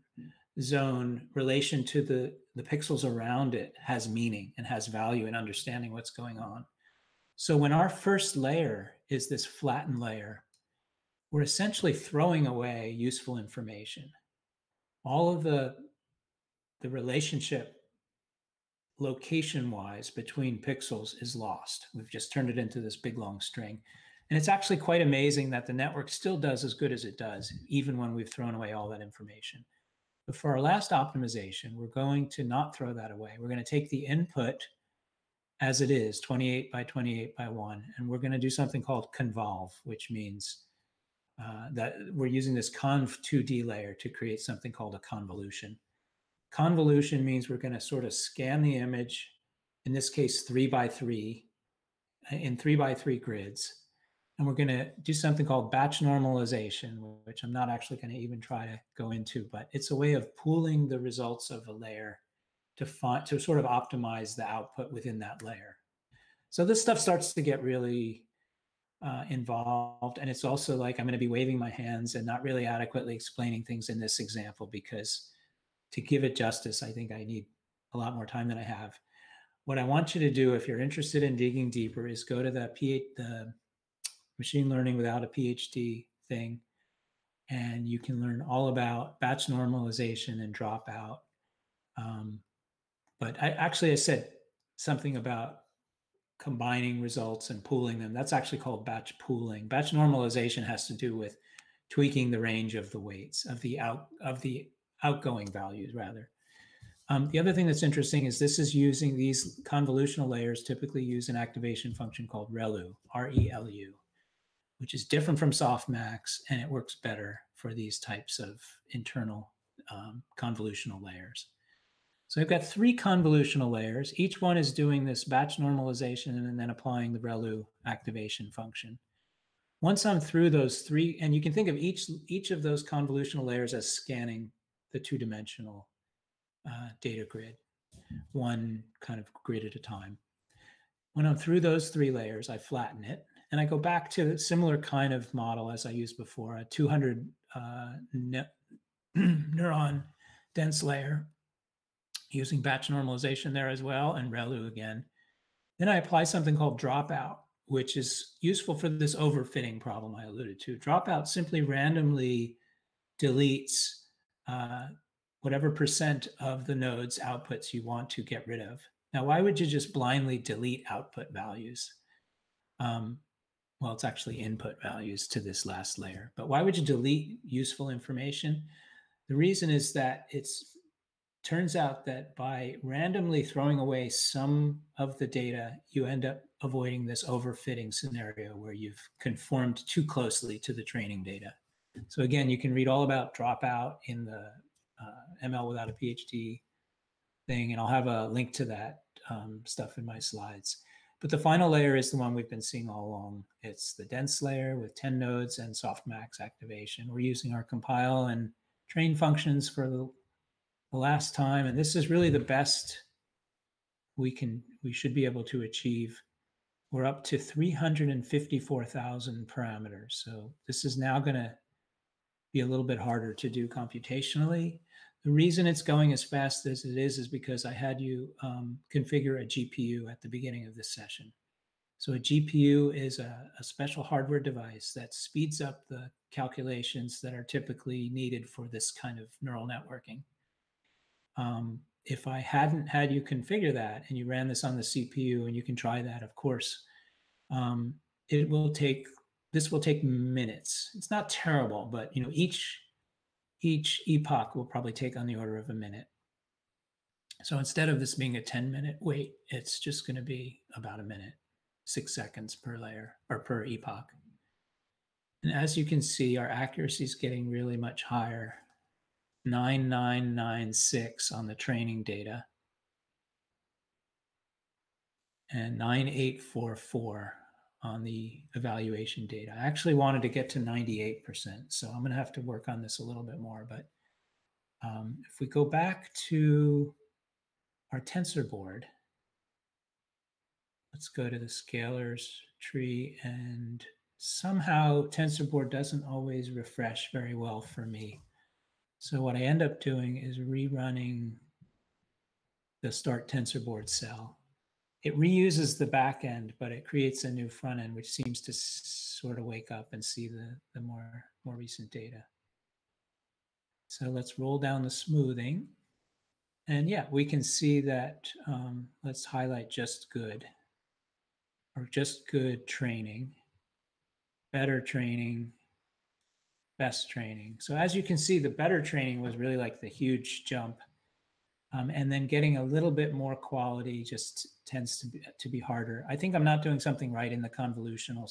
zone relation to the the pixels around it has meaning and has value in understanding what's going on so when our first layer is this flattened layer we're essentially throwing away useful information. All of the the relationship location wise between pixels is lost. We've just turned it into this big long string. And it's actually quite amazing that the network still does as good as it does even when we've thrown away all that information. But for our last optimization, we're going to not throw that away. We're going to take the input as it is, 28 by 28 by 1, and we're going to do something called convolve, which means uh, that we're using this conv 2D layer to create something called a convolution. Convolution means we're going to sort of scan the image, in this case, three by three, in three by three grids, and we're going to do something called batch normalization, which I'm not actually going to even try to go into, but it's a way of pooling the results of a layer to find to sort of optimize the output within that layer. So this stuff starts to get really uh, involved, and it's also like I'm going to be waving my hands and not really adequately explaining things in this example because to give it justice, I think I need a lot more time than I have. What I want you to do, if you're interested in digging deeper, is go to the P the machine learning without a PhD thing. And you can learn all about batch normalization and dropout. Um, but I actually I said something about combining results and pooling them. That's actually called batch pooling. Batch normalization has to do with tweaking the range of the weights of the out of the outgoing values rather. Um, the other thing that's interesting is this is using these convolutional layers typically use an activation function called ReLU, R-E-L-U which is different from softmax and it works better for these types of internal um, convolutional layers. So I've got three convolutional layers. Each one is doing this batch normalization and then applying the ReLU activation function. Once I'm through those three, and you can think of each, each of those convolutional layers as scanning the two-dimensional uh, data grid, one kind of grid at a time. When I'm through those three layers, I flatten it and I go back to a similar kind of model as I used before, a 200 uh, ne- neuron dense layer using batch normalization there as well and ReLU again. Then I apply something called dropout, which is useful for this overfitting problem I alluded to. Dropout simply randomly deletes uh, whatever percent of the node's outputs you want to get rid of. Now, why would you just blindly delete output values? Um, well, it's actually input values to this last layer. But why would you delete useful information? The reason is that it's turns out that by randomly throwing away some of the data, you end up avoiding this overfitting scenario where you've conformed too closely to the training data. So again, you can read all about dropout in the uh, ML without a PhD thing, and I'll have a link to that um, stuff in my slides. But the final layer is the one we've been seeing all along. It's the dense layer with 10 nodes and softmax activation. We're using our compile and train functions for the, the last time. And this is really the best we can, we should be able to achieve. We're up to 354,000 parameters. So this is now going to be a little bit harder to do computationally. The reason it's going as fast as it is is because I had you um, configure a GPU at the beginning of this session. So a GPU is a, a, special hardware device that speeds up the calculations that are typically needed for this kind of neural networking. Um, if I hadn't had you configure that and you ran this on the CPU, and you can try that, of course, um, it will take this will take minutes. It's not terrible, but you know, each each epoch will probably take on the order of a minute. So instead of this being a 10 minute wait, it's just going to be about a minute, six seconds per layer or per epoch. And as you can see, our accuracy is getting really much higher. 9996 on the training data and 9844 on the evaluation data. I actually wanted to get to 98%, so I'm going to have to work on this a little bit more. But um, if we go back to our TensorBoard, let's go to the scalars tree and somehow TensorBoard doesn't always refresh very well for me. So what I end up doing is rerunning the start TensorBoard cell. It reuses the back end, but it creates a new front end, which seems to sort of wake up and see the, the more, more recent data. So let's roll down the smoothing. And yeah, we can see that, um, let's highlight just good or just good training better training, best training. So as you can see, the better training was really like the huge jump. Um, and then getting a little bit more quality just tends to be, to be harder. I think I'm not doing something right in the convolutional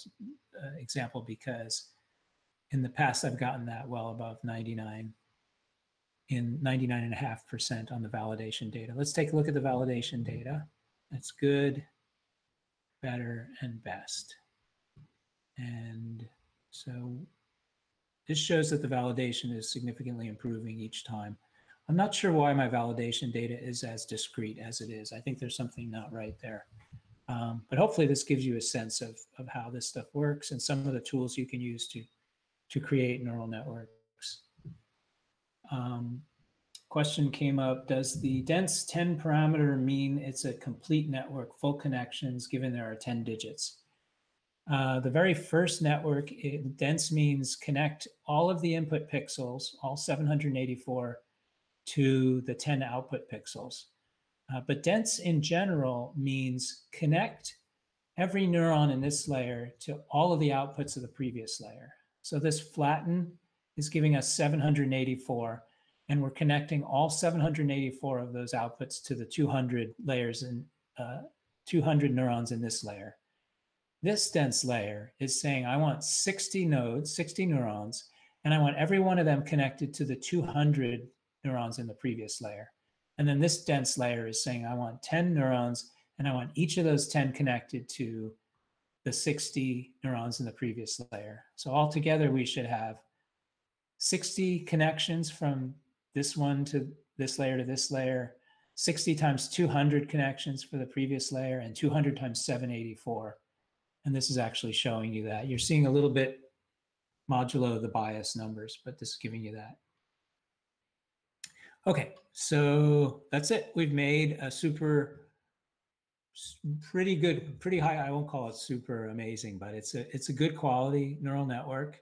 uh, example because in the past I've gotten that well above 99 in 99.5% on the validation data. Let's take a look at the validation data. That's good, better, and best. And so this shows that the validation is significantly improving each time. I'm not sure why my validation data is as discrete as it is. I think there's something not right there. Um, but hopefully this gives you a sense of, of how this stuff works and some of the tools you can use to, to create neural networks. Um, question came up, does the dense 10 parameter mean it's a complete network, full connections, given there are 10 digits? Uh, the very first network, it, dense means connect all of the input pixels, all 784, to the 10 output pixels. Uh, but dense in general means connect every neuron in this layer to all of the outputs of the previous layer. So this flatten is giving us 784, and we're connecting all 784 of those outputs to the 200 layers and uh, 200 neurons in this layer. This dense layer is saying, I want 60 nodes, 60 neurons, and I want every one of them connected to the 200 neurons in the previous layer. And then this dense layer is saying, I want 10 neurons, and I want each of those 10 connected to the 60 neurons in the previous layer. So altogether, we should have 60 connections from this one to this layer to this layer, 60 times 200 connections for the previous layer, and 200 times 784 and this is actually showing you that. You're seeing a little bit modulo the bias numbers, but this is giving you that. Okay, so that's it. We've made a super, pretty good, pretty high. I won't call it super amazing, but it's a it's a good quality neural network.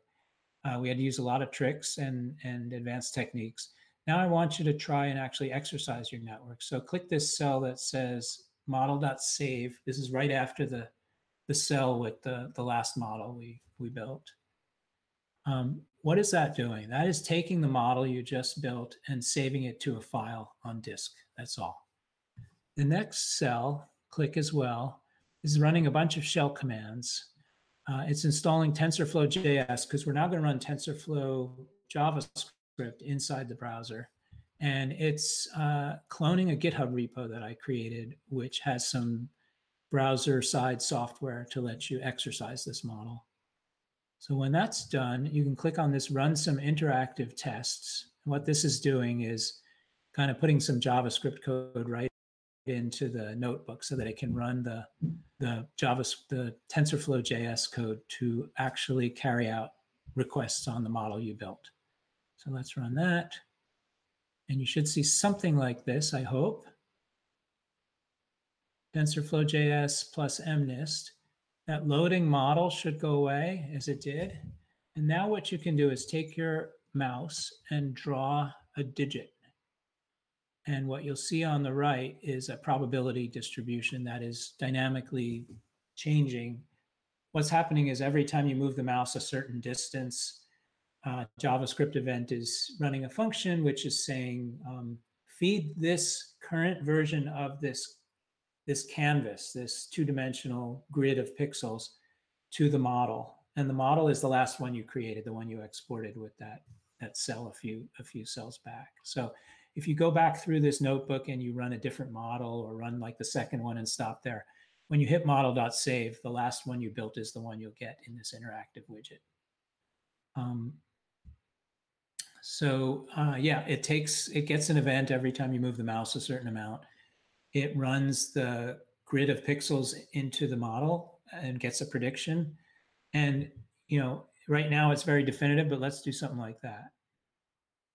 Uh, we had to use a lot of tricks and and advanced techniques. Now I want you to try and actually exercise your network. So click this cell that says model.save. This is right after the the cell with the, the last model we, we built. Um, what is that doing? That is taking the model you just built and saving it to a file on disk. That's all. The next cell, click as well, is running a bunch of shell commands. Uh, it's installing TensorFlow JS because we're now going to run TensorFlow JavaScript inside the browser. And it's uh, cloning a GitHub repo that I created, which has some browser side software to let you exercise this model. So when that's done, you can click on this run some interactive tests. And what this is doing is kind of putting some JavaScript code right into the notebook so that it can run the, the Java, the TensorFlow JS code to actually carry out requests on the model you built. So let's run that. And you should see something like this, I hope. TensorFlow.js plus MNIST. That loading model should go away as it did. And now what you can do is take your mouse and draw a digit. And what you'll see on the right is a probability distribution that is dynamically changing what's happening is every time you move the mouse a certain distance, uh, JavaScript event is running a function which is saying, um, feed this current version of this, this canvas, this two-dimensional grid of pixels to the model. And the model is the last one you created, the one you exported with that, that cell a few, a few cells back. So if you go back through this notebook and you run a different model or run like the second one and stop there, when you hit model.save, the last one you built is the one you'll get in this interactive widget. Um, so uh, yeah, it takes, it gets an event every time you move the mouse a certain amount. It runs the grid of pixels into the model and gets a prediction. And, you know, right now it's very definitive, but let's do something like that.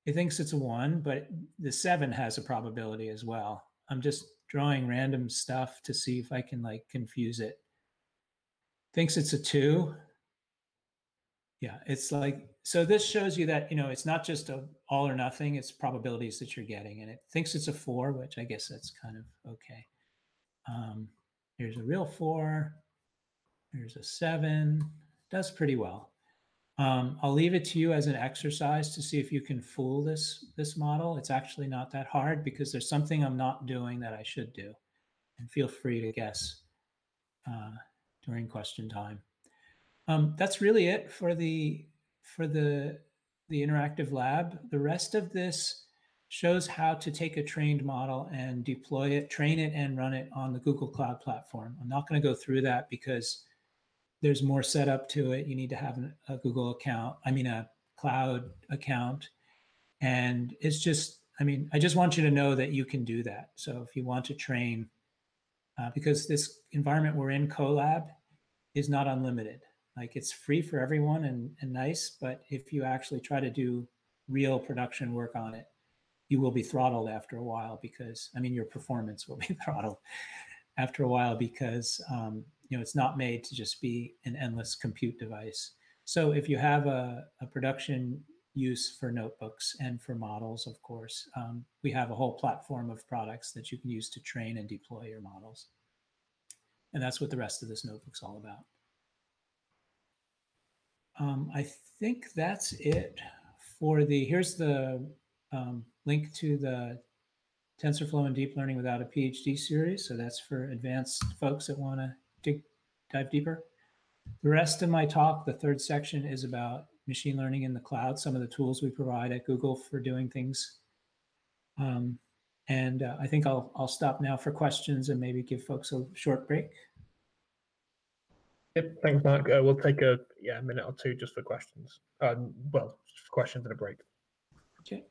It thinks it's a one, but the seven has a probability as well. I'm just drawing random stuff to see if I can like confuse it. Thinks it's a two. Yeah, it's like, so this shows you that, you know, it's not just a all or nothing, it's probabilities that you're getting. And it thinks it's a four, which I guess that's kind of okay. Um, here's a real four. Here's a seven. Does pretty well. Um, I'll leave it to you as an exercise to see if you can fool this, this model. It's actually not that hard because there's something I'm not doing that I should do. And feel free to guess uh, during question time. Um, that's really it for the for the the interactive lab. The rest of this shows how to take a trained model and deploy it, train it, and run it on the Google Cloud platform. I'm not going to go through that because there's more setup to it. You need to have a Google account, I mean, a cloud account. And it's just, I mean, I just want you to know that you can do that. So if you want to train, uh, because this environment we're in, Colab, is not unlimited. Like it's free for everyone and, and nice, but if you actually try to do real production work on it, you will be throttled after a while because, I mean, your performance will be throttled after a while because um, you know, it's not made to just be an endless compute device. So if you have a, a production use for notebooks and for models, of course, um, we have a whole platform of products that you can use to train and deploy your models. And that's what the rest of this notebook's all about. Um, I think that's it for the, here's the um, link to the TensorFlow and Deep Learning Without a PhD series. So that's for advanced folks that want to dig, dive deeper. The rest of my talk, the third section, is about machine learning in the cloud, some of the tools we provide at Google for doing things. Um, and uh, I think I'll, I'll stop now for questions and maybe give folks a short break. Yep, thanks, Marc. Uh, we'll take a yeah a minute or two just for questions. Um, well, questions and a break. Okay.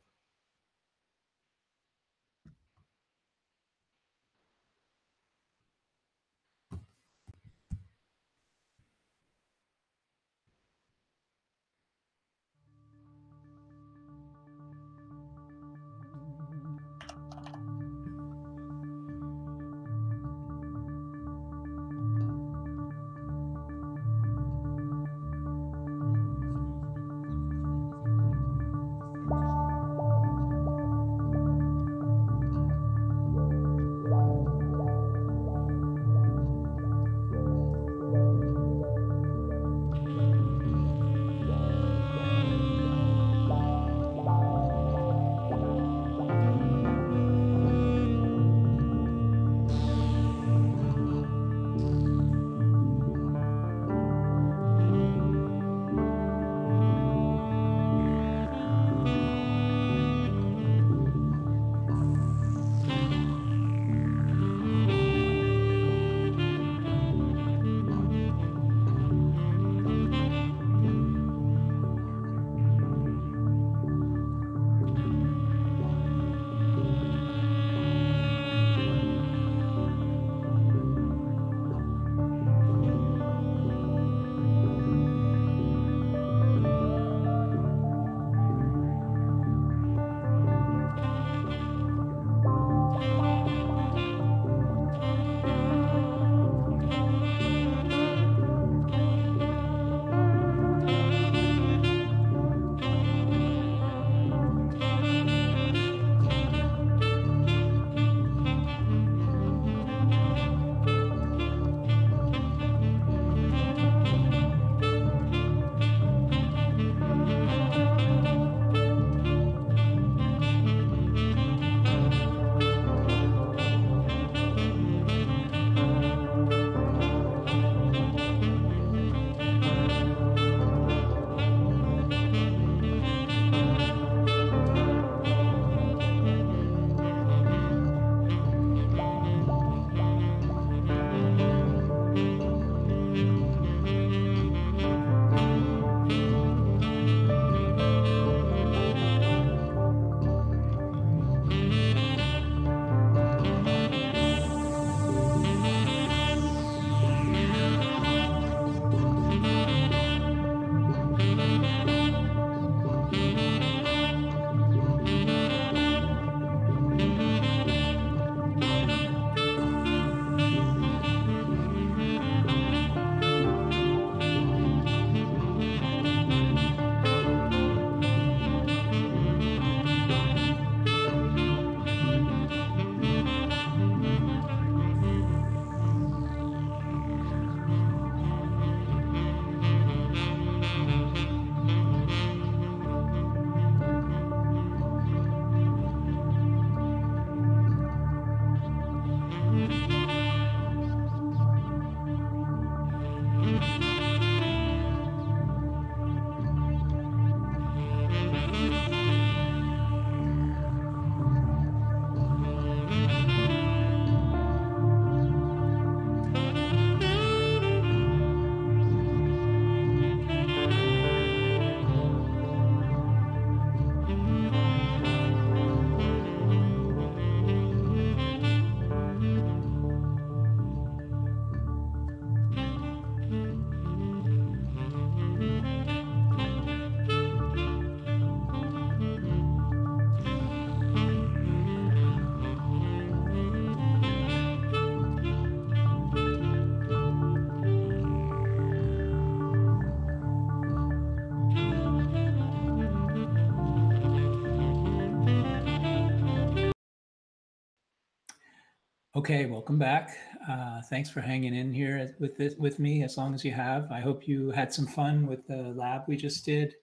Okay, welcome back. Uh, thanks for hanging in here with this, with me as long as you have. I hope you had some fun with the lab we just did.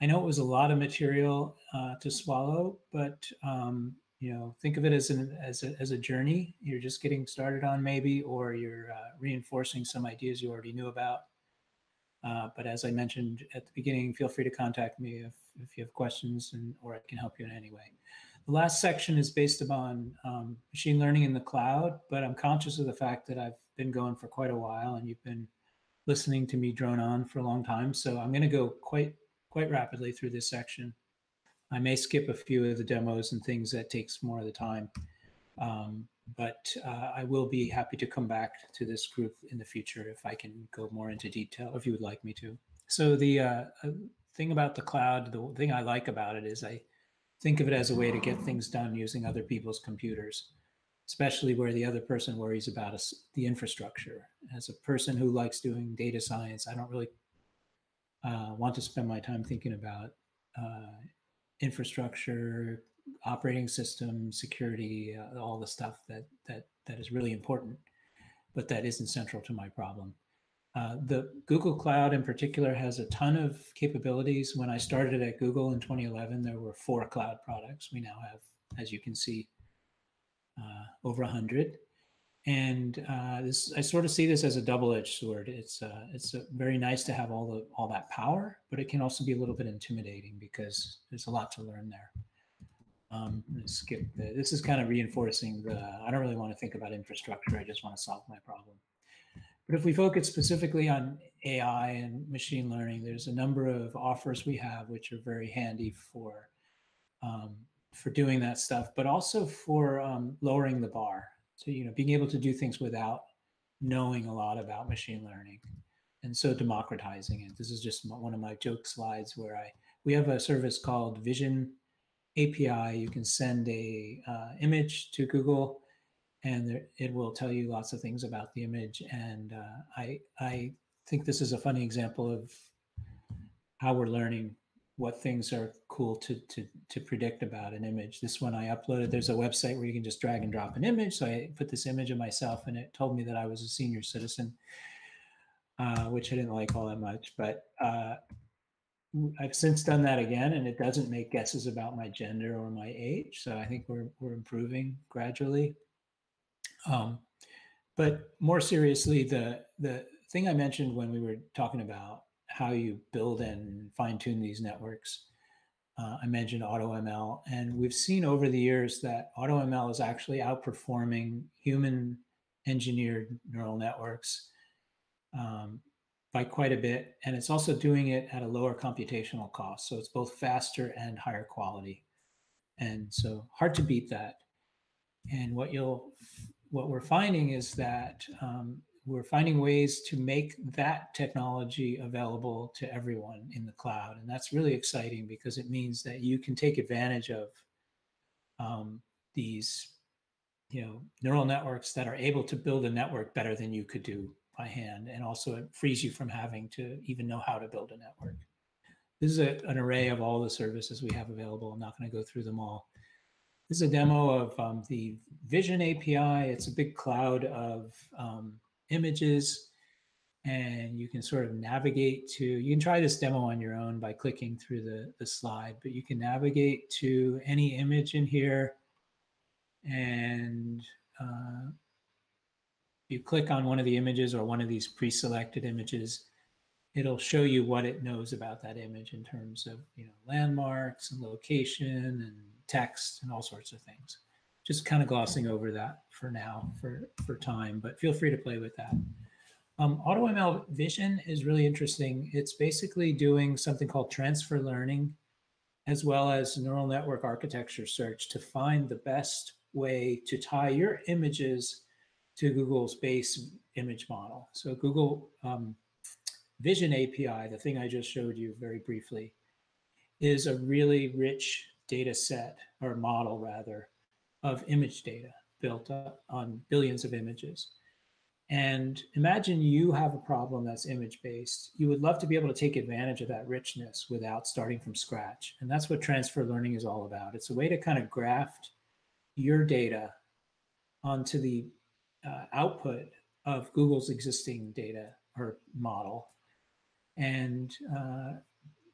I know it was a lot of material uh, to swallow, but um, you know, think of it as an as a as a journey. You're just getting started on maybe, or you're uh, reinforcing some ideas you already knew about. Uh, but as I mentioned at the beginning, feel free to contact me if if you have questions, and or I can help you in any way. The last section is based upon um, machine learning in the cloud, but I'm conscious of the fact that I've been going for quite a while and you've been listening to me drone on for a long time. So I'm going to go quite quite rapidly through this section. I may skip a few of the demos and things that takes more of the time, um, but uh, I will be happy to come back to this group in the future if I can go more into detail, if you would like me to. So the uh, uh thing about the cloud, the thing I like about it is I think of it as a way to get things done using other people's computers, especially where the other person worries about the infrastructure. As a person who likes doing data science, I don't really uh, want to spend my time thinking about uh, infrastructure, operating system, security, uh, all the stuff that that that is really important, but that isn't central to my problem. Uh, the Google Cloud in particular has a ton of capabilities. When I started at Google in 2011, there were four cloud products. We now have, as you can see, uh, over 100. And uh, this, I sort of see this as a double-edged sword. It's uh, it's very nice to have all the all that power, but it can also be a little bit intimidating because there's a lot to learn there. Um, skip the, this is kind of reinforcing the. I don't really want to think about infrastructure. I just want to solve my problem. But if we focus specifically on AI and machine learning, there's a number of offers we have which are very handy for um, for doing that stuff, but also for um, lowering the bar. So you know, being able to do things without knowing a lot about machine learning, and so democratizing it. This is just one of my joke slides where I we have a service called Vision API. You can send a uh, image to Google and there, it will tell you lots of things about the image. And uh, I I think this is a funny example of how we're learning what things are cool to to to predict about an image. This one I uploaded. There's a website where you can just drag and drop an image. So I put this image of myself, and it told me that I was a senior citizen, uh, which I didn't like all that much. But uh, I've since done that again, and it doesn't make guesses about my gender or my age. So I think we're we're improving gradually. Um, but more seriously, the the thing I mentioned when we were talking about how you build and fine tune these networks, uh, I mentioned AutoML, and we've seen over the years that AutoML is actually outperforming human engineered neural networks um, by quite a bit, and it's also doing it at a lower computational cost. So it's both faster and higher quality, and so hard to beat that. And what you'll what we're finding is that um, we're finding ways to make that technology available to everyone in the cloud. And that's really exciting because it means that you can take advantage of um, these you know neural networks that are able to build a network better than you could do by hand and also it frees you from having to even know how to build a network this is a, an array of all the services we have available i'm not going to go through them all this is a demo of um, the Vision API. It's a big cloud of um, images, and you can sort of navigate to. You can try this demo on your own by clicking through the, the slide, but you can navigate to any image in here, and uh, you click on one of the images or one of these pre-selected images, it'll show you what it knows about that image in terms of you know landmarks and location and text and all sorts of things. Just kind of glossing over that for now for, for time, but feel free to play with that. Um, AutoML Vision is really interesting. It's basically doing something called transfer learning as well as neural network architecture search to find the best way to tie your images to Google's base image model. So Google um, Vision API, the thing I just showed you very briefly, is a really rich data set or model rather of image data built up on billions of images. And imagine you have a problem that's image based. You would love to be able to take advantage of that richness without starting from scratch. And that's what transfer learning is all about. It's a way to kind of graft your data onto the uh, output of Google's existing data or model. And uh,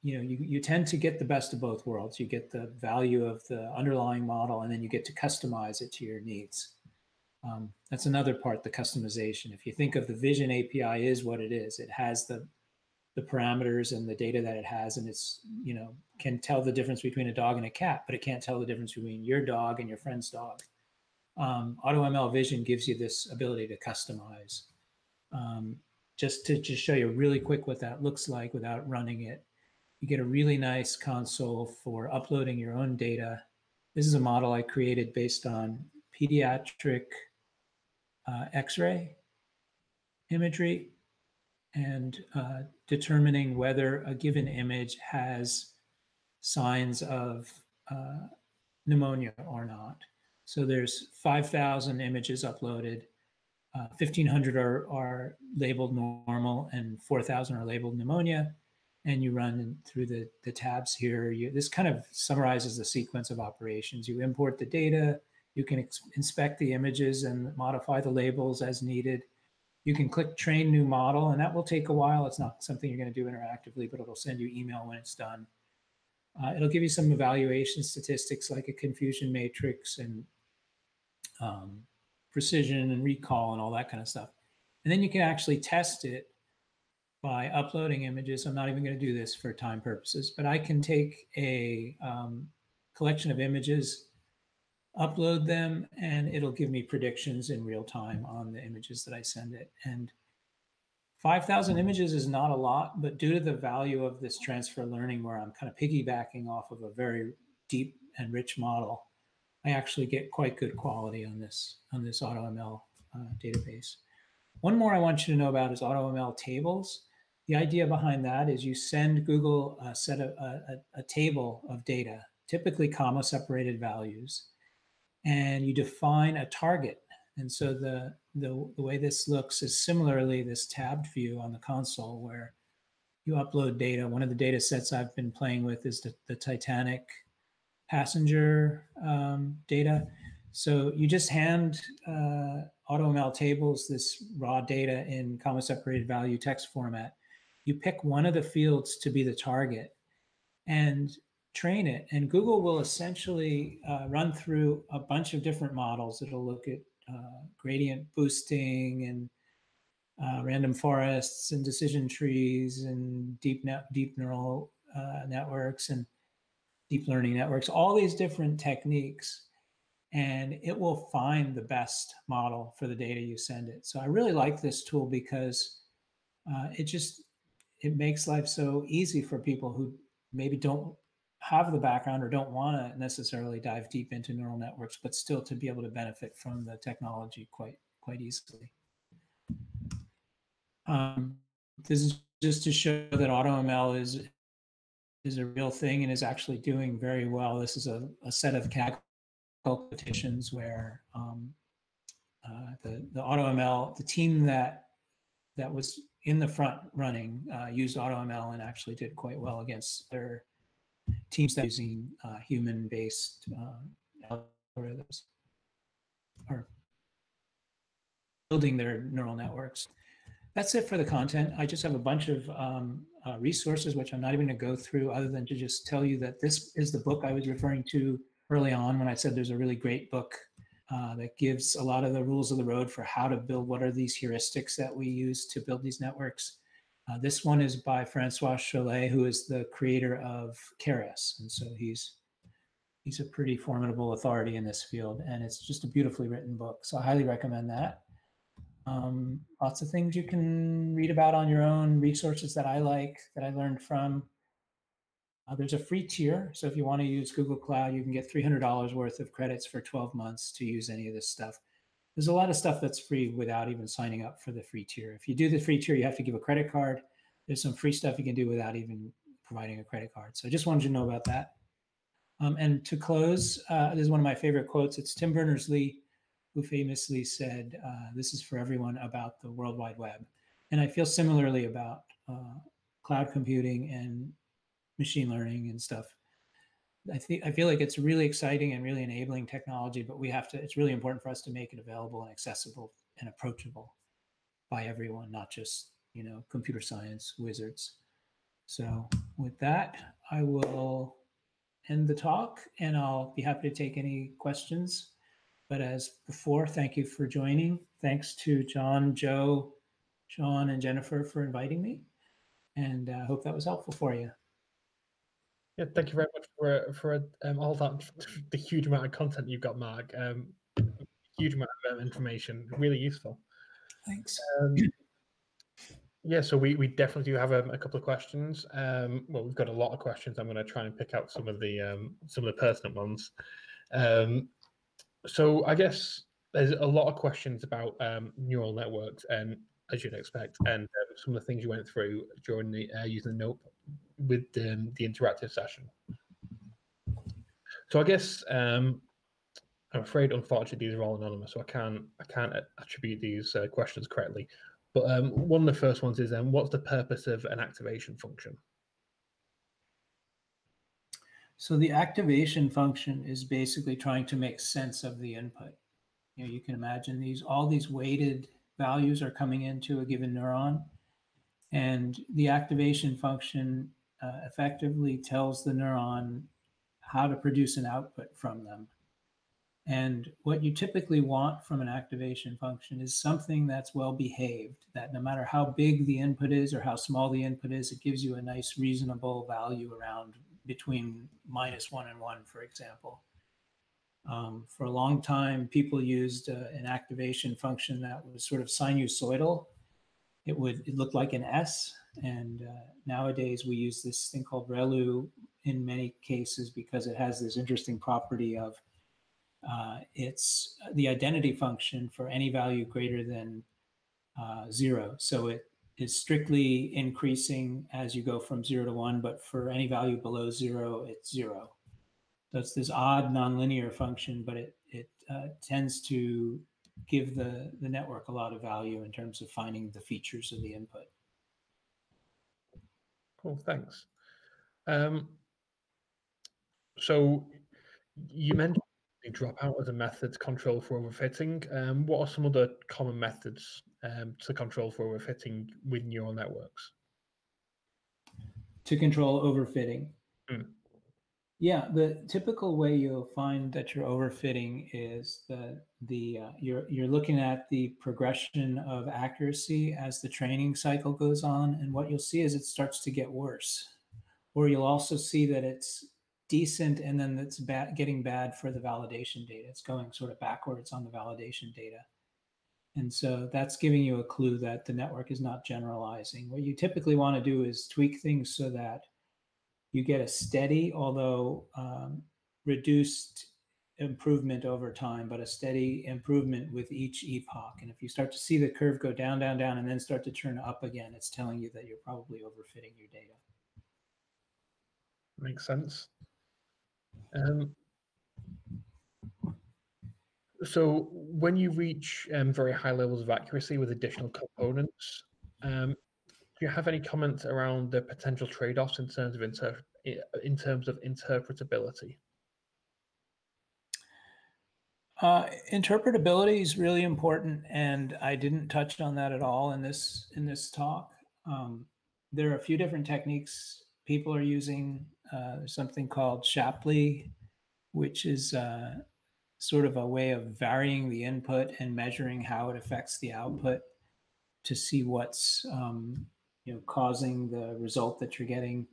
you know, you, you tend to get the best of both worlds. You get the value of the underlying model, and then you get to customize it to your needs. Um, that's another part, the customization. If you think of the Vision API is what it is, it has the the parameters and the data that it has, and it's you know can tell the difference between a dog and a cat, but it can't tell the difference between your dog and your friend's dog. Um, AutoML Vision gives you this ability to customize. Um, just to just show you really quick what that looks like without running it. You get a really nice console for uploading your own data. This is a model I created based on pediatric uh, X-ray imagery and uh, determining whether a given image has signs of uh, pneumonia or not. So there's 5,000 images uploaded. Uh, 1,500 are, are labeled normal and 4,000 are labeled pneumonia. And you run through the, the tabs here. You, this kind of summarizes the sequence of operations. You import the data, you can inspect the images and modify the labels as needed. You can click train new model, and that will take a while. It's not something you're going to do interactively, but it'll send you email when it's done. Uh, it'll give you some evaluation statistics like a confusion matrix and um, precision and recall and all that kind of stuff. And then you can actually test it by uploading images. I'm not even going to do this for time purposes, but I can take a um, collection of images upload them and it'll give me predictions in real time on the images that I send it. And 5,000 images is not a lot, but due to the value of this transfer learning where I'm kind of piggybacking off of a very deep and rich model, I actually get quite good quality on this, on this AutoML uh, database. One more I want you to know about is AutoML tables. The idea behind that is you send Google a set of a, a, a table of data, typically comma separated values, and you define a target. And so the, the, the way this looks is similarly this tabbed view on the console where you upload data. One of the data sets I've been playing with is the, the Titanic passenger um, data. So you just hand uh, AutoML tables this raw data in comma separated value text format. You pick one of the fields to be the target. And train it. And Google will essentially uh, run through a bunch of different models. It'll look at uh, gradient boosting and uh, random forests and decision trees and deep deep neural uh, networks and deep learning networks, all these different techniques. And it will find the best model for the data you send it. So I really like this tool because uh, it just it makes life so easy for people who maybe don't have the background or don't want to necessarily dive deep into neural networks, but still to be able to benefit from the technology quite quite easily. Um, this is just to show that AutoML is is a real thing and is actually doing very well. This is a, a set of Kaggle petitions where um, uh, the the AutoML the team that that was in the front running uh, used AutoML and actually did quite well against their teams that using uh, human-based uh, algorithms or building their neural networks. That's it for the content. I just have a bunch of um, uh, resources, which I'm not even going to go through other than to just tell you that this is the book I was referring to early on when I said there's a really great book uh, that gives a lot of the rules of the road for how to build, what are these heuristics that we use to build these networks. Uh, this one is by Francois Chollet, who is the creator of Keras, and so he's he's a pretty formidable authority in this field, and it's just a beautifully written book. So I highly recommend that. Um, lots of things you can read about on your own, resources that I like that I learned from. Uh, there's a free tier, so if you want to use Google Cloud, you can get $300 worth of credits for 12 months to use any of this stuff there's a lot of stuff that's free without even signing up for the free tier. If you do the free tier, you have to give a credit card. There's some free stuff you can do without even providing a credit card. So I just wanted you to know about that. Um, and to close, uh, this is one of my favorite quotes. It's Tim Berners-Lee, who famously said, uh, "This is for everyone about the World Wide Web." And I feel similarly about uh, cloud computing and machine learning and stuff. I think I feel like it's really exciting and really enabling technology, but we have to. It's really important for us to make it available and accessible and approachable by everyone, not just you know computer science wizards. So with that, I will end the talk, and I'll be happy to take any questions. But as before, thank you for joining. Thanks to John, Joe, Sean, and Jennifer for inviting me, and I uh, hope that was helpful for you. Yeah, thank you very much for for um, all that the huge amount of content you've got, Marc. Um, huge amount of information, really useful. Thanks. Um, yeah, so we, we definitely do have a, um, a couple of questions. Um, well, we've got a lot of questions. I'm going to try and pick out some of the um, some of the pertinent ones. Um, so I guess there's a lot of questions about um, neural networks, and as you'd expect, and um, some of the things you went through during the uh, using the note with the, the interactive session. So I guess um, I'm afraid, unfortunately, these are all anonymous, so I can't I can't attribute these uh, questions correctly. But um, one of the first ones is, um, what's the purpose of an activation function? So the activation function is basically trying to make sense of the input. You know, you can imagine these all these weighted values are coming into a given neuron, and the activation function uh, effectively tells the neuron how to produce an output from them. And what you typically want from an activation function is something that's well behaved, that no matter how big the input is or how small the input is, it gives you a nice, reasonable value around between minus one and one, for example. Um, for a long time, people used uh, an activation function that was sort of sinusoidal. It would it looked like an S, and uh, nowadays we use this thing called ReLU in many cases because it has this interesting property of uh, it's the identity function for any value greater than uh, zero. So it is strictly increasing as you go from zero to one, but for any value below zero, it's zero. So it's this odd nonlinear function, but it, it uh, tends to give the, the network a lot of value in terms of finding the features of the input. Cool, thanks. Um, so you mentioned the dropout as a method to control for overfitting. Um, what are some other common methods um, to control for overfitting with neural networks? To control overfitting. Mm. Yeah, the typical way you'll find that you're overfitting is that the uh, you're you're looking at the progression of accuracy as the training cycle goes on, and what you'll see is it starts to get worse, or you'll also see that it's decent and then it's bad, getting bad for the validation data. It's going sort of backwards on the validation data. And so that's giving you a clue that the network is not generalizing. What you typically want to do is tweak things so that you get a steady, although um, reduced improvement over time, but a steady improvement with each epoch. And if you start to see the curve go down, down, down, and then start to turn up again, it's telling you that you're probably overfitting your data. Makes sense. Um, so when you reach um, very high levels of accuracy with additional components, um, do you have any comments around the potential trade-offs in terms of inter- in terms of interpretability? Uh, interpretability is really important, and I didn't touch on that at all in this in this talk. Um, there are a few different techniques people are using uh, something called Shapley, which is uh, sort of a way of varying the input and measuring how it affects the output to see what's um, you know causing the result that you're getting.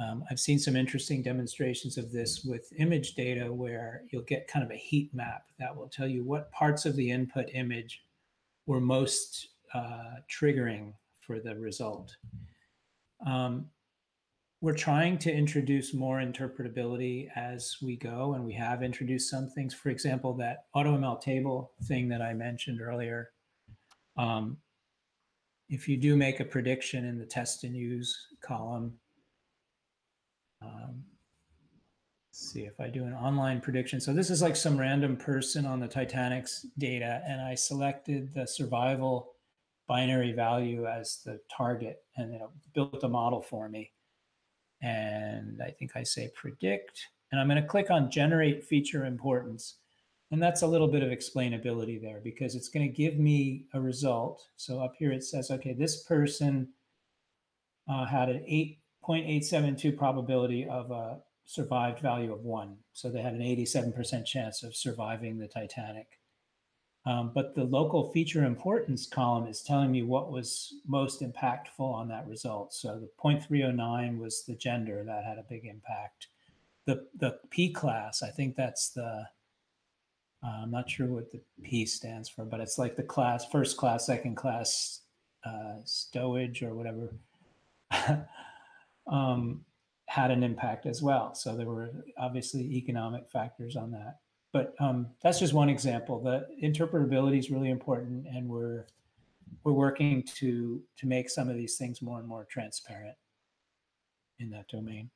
Um, I've seen some interesting demonstrations of this with image data where you'll get kind of a heat map that will tell you what parts of the input image were most uh, triggering for the result. Um, we're trying to introduce more interpretability as we go, and we have introduced some things. For example, that AutoML table thing that I mentioned earlier. Um, if you do make a prediction in the test and use column, um, see if I do an online prediction. So this is like some random person on the Titanic's data, and I selected the survival binary value as the target, and it built a model for me And I think I say predict. And I'm going to click on generate feature importance. And that's a little bit of explainability there because it's going to give me a result. So up here it says, okay, this person uh, had an 8.872 probability of a survived value of one. So they had an 87% chance of surviving the Titanic. Um, but the local feature importance column is telling me what was most impactful on that result. So the 0.309 was the gender that had a big impact. The, the P class, I think that's the, uh, I'm not sure what the P stands for, but it's like the class, first class, second class uh, stowage or whatever, um, had an impact as well. So there were obviously economic factors on that. But um, that's just one example. The interpretability is really important, and we're we're working to to make some of these things more and more transparent in that domain.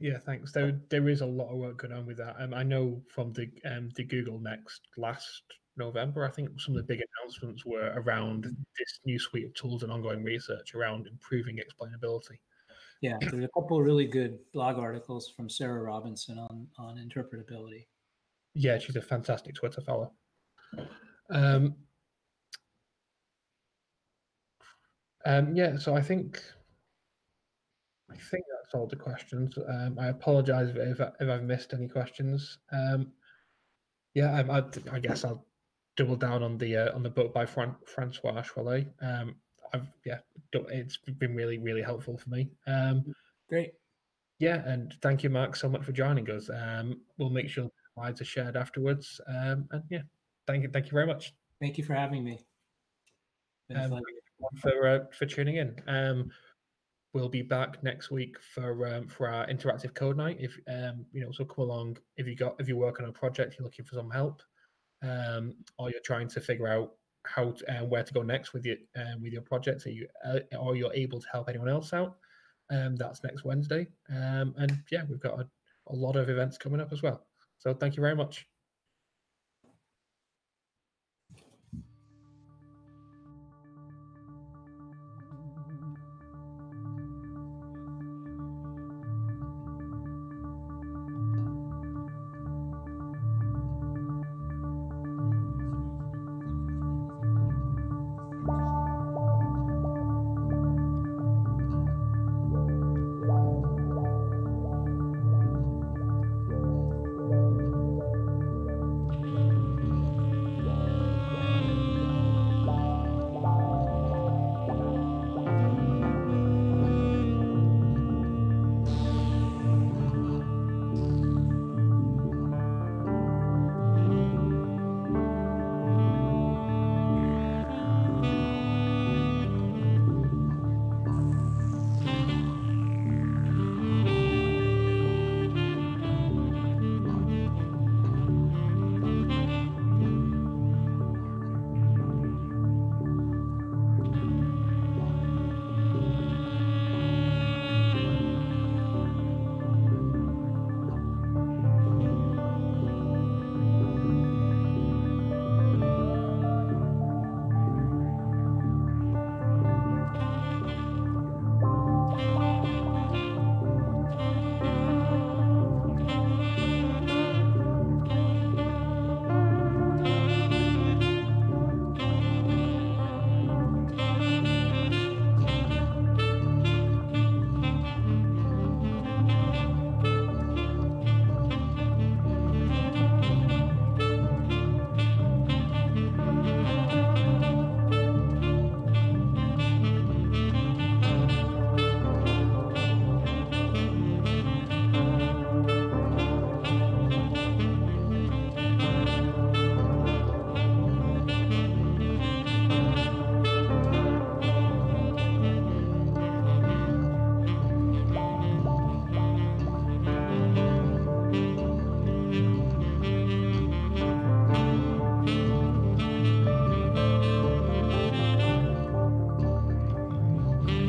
Yeah, thanks. There, there is a lot of work going on with that. Um, I know from the um, the Google Next last November, I think some of the big announcements were around this new suite of tools and ongoing research around improving explainability. Yeah, there's a couple of really good blog articles from Sara Robinson on on interpretability. Yeah, she's a fantastic Twitter follow. Um, um, yeah, so I think I think that's all the questions. Um, I apologise if, if I've missed any questions. Um, yeah, I, I, I, guess I'll double down on the uh, on the book by Fran- Francois Chollet. Um, I've yeah, it's been really really helpful for me. Um, Great. Yeah, and thank you, Marc, so much for joining us. Um, we'll make sure the slides are shared afterwards. Um, and yeah, thank you, thank you very much. Thank you for having me. Um, for uh, for tuning in. Um, we'll be back next week for um, for our interactive code night. If um, you know, so come along. If you got if you work on a project, you're looking for some help, um, or you're trying to figure out how to, uh, where to go next with your um, with your project, or you uh, or you're able to help anyone else out. Um, that's next Wednesday. Um, and yeah, we've got a, a lot of events coming up as well. So thank you very much.